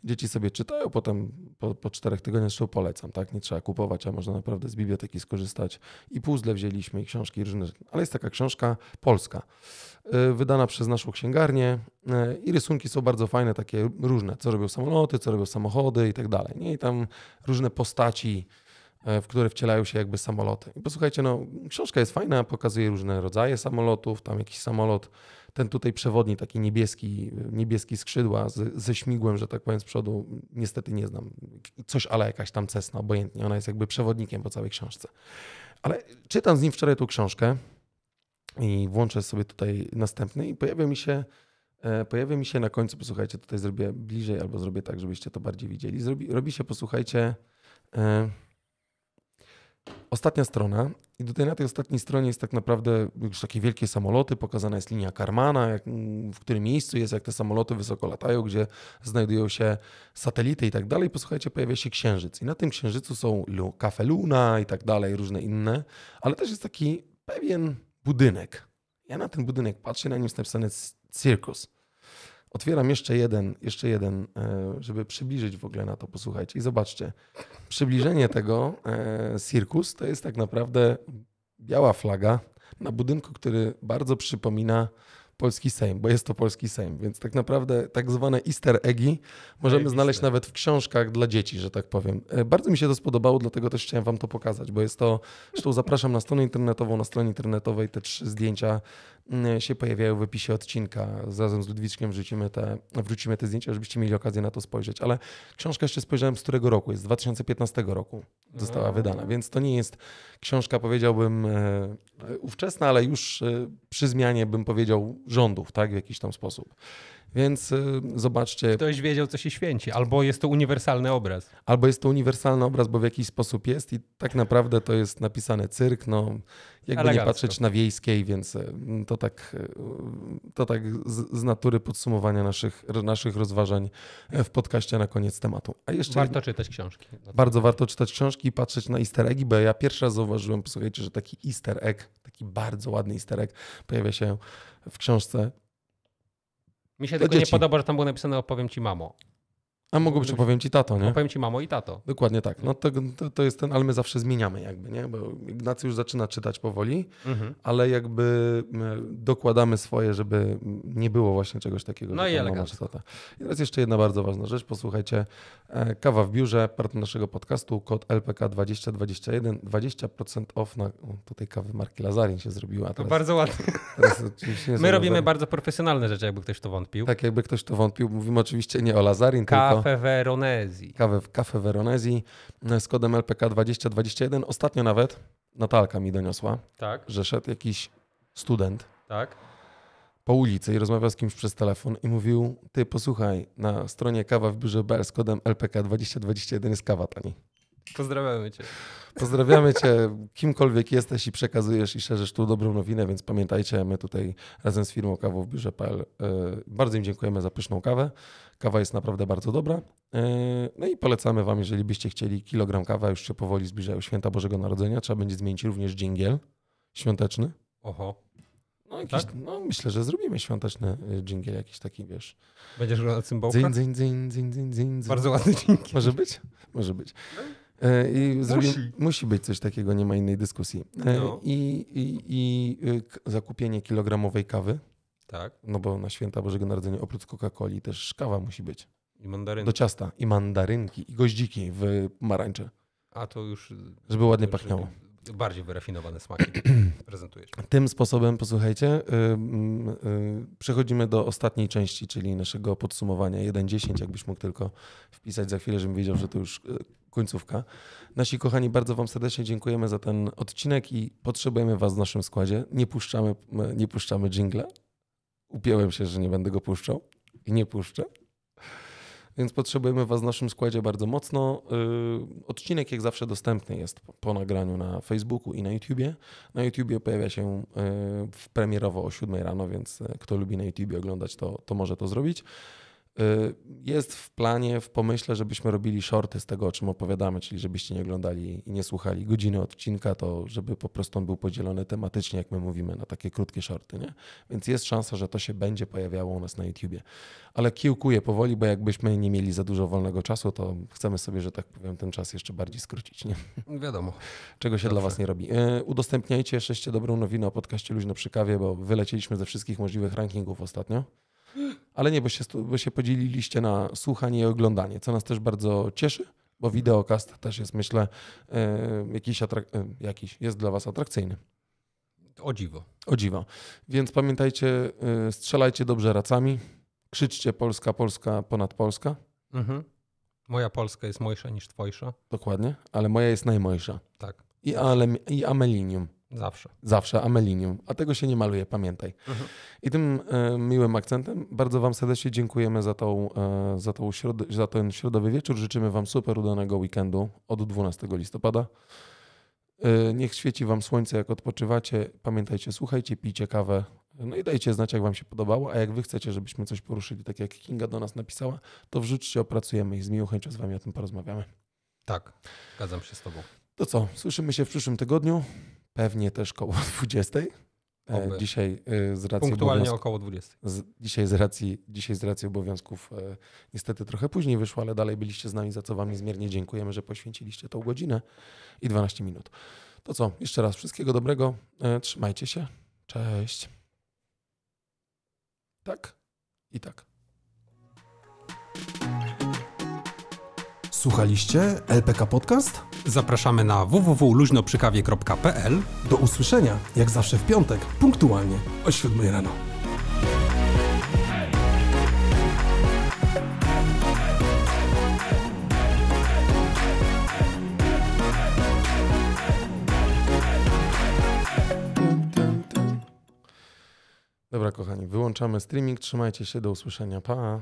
Dzieci sobie czytają, potem po, po czterech tygodniach zresztą polecam, tak? Nie trzeba kupować, a można naprawdę z biblioteki skorzystać. I puzzle wzięliśmy, i książki, różne. Ale jest taka książka polska, y, wydana przez naszą księgarnię y, i rysunki są bardzo fajne, takie różne, co robią samoloty, co robią samochody i tak dalej. Nie? I tam różne postaci, w które wcielają się jakby samoloty. I posłuchajcie, no, książka jest fajna, pokazuje różne rodzaje samolotów, tam jakiś samolot, ten tutaj przewodni, taki niebieski, niebieski skrzydła z, ze śmigłem, że tak powiem z przodu, niestety nie znam, coś ale jakaś tam Cessna, obojętnie, ona jest jakby przewodnikiem po całej książce. Ale czytam z nim wczoraj tą książkę i włączę sobie tutaj następny i pojawia mi się e, Pojawia mi się na końcu, posłuchajcie, tutaj zrobię bliżej albo zrobię tak, żebyście to bardziej widzieli. Zrobi, robi się, posłuchajcie, e, Ostatnia strona. I tutaj na tej ostatniej stronie jest tak naprawdę już takie wielkie samoloty, pokazana jest linia Karmana, jak, mm, w którym miejscu jest, jak te samoloty wysoko latają, gdzie znajdują się satelity i tak dalej. Posłuchajcie, pojawia się księżyc. I na tym księżycu są Cafe Luna i tak dalej, różne inne, ale też jest taki pewien budynek. Ja na ten budynek patrzę, na nim jest napisane Circus. Otwieram jeszcze jeden, jeszcze jeden, e, żeby przybliżyć w ogóle na to, posłuchajcie. I zobaczcie, przybliżenie tego e, Circus to jest tak naprawdę biała flaga na budynku, który bardzo przypomina polski Sejm, bo jest to polski Sejm, więc tak naprawdę tak zwane easter eggi możemy znaleźć nawet w książkach dla dzieci, że tak powiem. E, Bardzo mi się to spodobało, dlatego też chciałem wam to pokazać, bo jest to, zresztą zapraszam na stronę internetową, na stronie internetowej te trzy zdjęcia mm, się pojawiają w opisie odcinka. Razem z Ludwiczkiem wrzucimy te, wrzucimy te zdjęcia, żebyście mieli okazję na to spojrzeć. Ale książka jeszcze spojrzałem z którego roku, jest z 2015 roku została A. wydana, więc to nie jest książka, powiedziałbym, e, ówczesna, ale już e, przy zmianie bym powiedział rządów, tak, w jakiś tam sposób. Więc e, zobaczcie, Ktoś wiedział, co się święci, albo jest to uniwersalny obraz. albo jest to uniwersalny obraz, bo w jakiś sposób jest i tak naprawdę to jest napisane cyrk, no jakby nie Elegancko. patrzeć na wiejskiej, więc e, to tak, e, to tak z, natury podsumowania naszych, naszych rozważań e, w podcaście na koniec tematu. A jeszcze Warto czytać książki. bardzo warto czytać książki i patrzeć na easter eggi, bo ja pierwszy raz zauważyłem, posłuchajcie, że taki easter egg, taki bardzo ładny easter egg pojawia się w książce. Mi się Do tylko nie dzieci. podoba, że tam było napisane opowiem ci mamo. A mogło być, opowiem ci tato, nie? Opowiem ci mamo i tato. Dokładnie tak. No to, to, to jest ten, ale my zawsze zmieniamy jakby, nie? Bo Ignacy już zaczyna czytać powoli, Mhm. ale jakby dokładamy swoje, żeby nie było właśnie czegoś takiego. No i elegancko. I teraz jeszcze jedna bardzo ważna rzecz. Posłuchajcie, e, kawa w biurze, partner naszego podcastu, kod LPK 2021, 20% off na, o, tutaj kawy marki Lazarin się zrobiła. a To Teraz, bardzo ładne. teraz oczywiście nie są My robimy bardzo profesjonalne rzeczy, jakby ktoś to wątpił. Tak jakby ktoś to wątpił, mówimy oczywiście nie o Lazarin, tylko Kafe Veronesi. w Cafe Veronesi e, z kodem LPK 2021. Ostatnio nawet Natalka mi doniosła, Tak, że szedł jakiś student tak. po ulicy i rozmawiał z kimś przez telefon i mówił, ty posłuchaj, na stronie kawa w biurze BR z kodem LPK 2021 jest kawa taniej. Pozdrawiamy cię. Pozdrawiamy cię, kimkolwiek jesteś i przekazujesz i szerzysz tu dobrą nowinę, więc pamiętajcie, my tutaj razem z firmą kawą w biurze.pl yy, bardzo im dziękujemy za pyszną kawę. Kawa jest naprawdę bardzo dobra. Yy, no i polecamy wam, jeżeli byście chcieli kilogram kawy, a już się powoli zbliżają święta Bożego Narodzenia, trzeba będzie zmienić również dżingiel świąteczny. Oho. No, jakiś, Tak? no myślę, że zrobimy świąteczny y, dżingiel jakiś taki, wiesz. Będziesz grał na cymbałkach? Bardzo ładny dzięki. Może być? Może być. E, I zrobimy, Musi. musi być coś takiego, nie ma innej dyskusji. E, No. I, i, i y, zakupienie kilogramowej kawy, Tak. no bo na święta Bożego Narodzenia oprócz Coca-Coli też kawa musi być. I mandaryn. Do ciasta i mandarynki i goździki w pomarańcze, A to już... żeby ładnie już pachniało. Bardziej wyrafinowane smaki prezentujesz. Tym sposobem, posłuchajcie, y, mm, y, przechodzimy do ostatniej części, czyli naszego podsumowania 1.10, jakbyś mógł tylko wpisać za chwilę, żebym wiedział, że to już y, końcówka. Nasi kochani, bardzo Wam serdecznie dziękujemy za ten odcinek i potrzebujemy Was w naszym składzie. Nie puszczamy, nie puszczamy jingla. Upiąłem się, że nie będę go puszczał i nie puszczę. Więc potrzebujemy Was w naszym składzie bardzo mocno. Y, Odcinek, jak zawsze, dostępny jest po, nagraniu na Facebooku i na YouTubie. Na YouTubie pojawia się y, premierowo o 7 rano, więc y, kto lubi na YouTubie oglądać, to, to może to zrobić. Y, Jest w planie, w pomyśle, żebyśmy robili shorty z tego, o czym opowiadamy, czyli żebyście nie oglądali i nie słuchali godziny odcinka, to żeby po prostu on był podzielony tematycznie, jak my mówimy, na takie krótkie shorty, nie? Więc jest szansa, że to się będzie pojawiało u nas na YouTubie. Ale kiełkuję powoli, bo jakbyśmy nie mieli za dużo wolnego czasu, to chcemy sobie, że tak powiem, ten czas jeszcze bardziej skrócić, nie? Wiadomo. Czego się dla Dobrze. Was nie robi. E, udostępniajcie, szerzcie dobrą nowinę o podcaście Luźno przy kawie, bo wylecieliśmy ze wszystkich możliwych rankingów ostatnio. Ale nie, bo się, bo się podzieliliście na słuchanie i oglądanie, co nas też bardzo cieszy, bo wideokast też jest, myślę, jakiś, jakiś jest dla Was atrakcyjny. O dziwo. O dziwo. Więc pamiętajcie, e, strzelajcie dobrze racami, krzyczcie Polska, Polska ponad Polska. Mhm. Moja Polska jest mojsza niż twojsza. Dokładnie, ale moja jest najmojsza. Tak. I, ale, I amelinium. Zawsze. Zawsze amelinium, a tego się nie maluje, pamiętaj. Mhm. I tym e, miłym akcentem bardzo Wam serdecznie dziękujemy za, tą, e, za, tą środ- za ten środowy wieczór. Życzymy Wam super udanego weekendu od 12 listopada. E, niech świeci Wam słońce, jak odpoczywacie. Pamiętajcie, słuchajcie, pijcie kawę. No i dajcie znać, jak Wam się podobało. A jak Wy chcecie, żebyśmy coś poruszyli, tak jak Kinga do nas napisała, to wrzućcie, opracujemy i z miłą chęcią z Wami o tym porozmawiamy. Tak. Zgadzam się z tobą. To co, słyszymy się w przyszłym tygodniu. Pewnie też koło 20. E, Oby. Dzisiaj e, z racji Punktualnie około 20. z, dzisiaj, z racji, dzisiaj z racji obowiązków e, niestety trochę później wyszło, ale dalej byliście z nami, za co Wam niezmiernie dziękujemy, że poświęciliście tą godzinę i 12 minut. To co, jeszcze raz wszystkiego dobrego, e, trzymajcie się, cześć. Tak i tak. Słuchaliście LPK Podcast? Zapraszamy na www.luźnoprzykawie.pl Do usłyszenia, jak zawsze w piątek, punktualnie o 7 rano. Dobra, kochani, wyłączamy streaming, trzymajcie się, do usłyszenia, pa.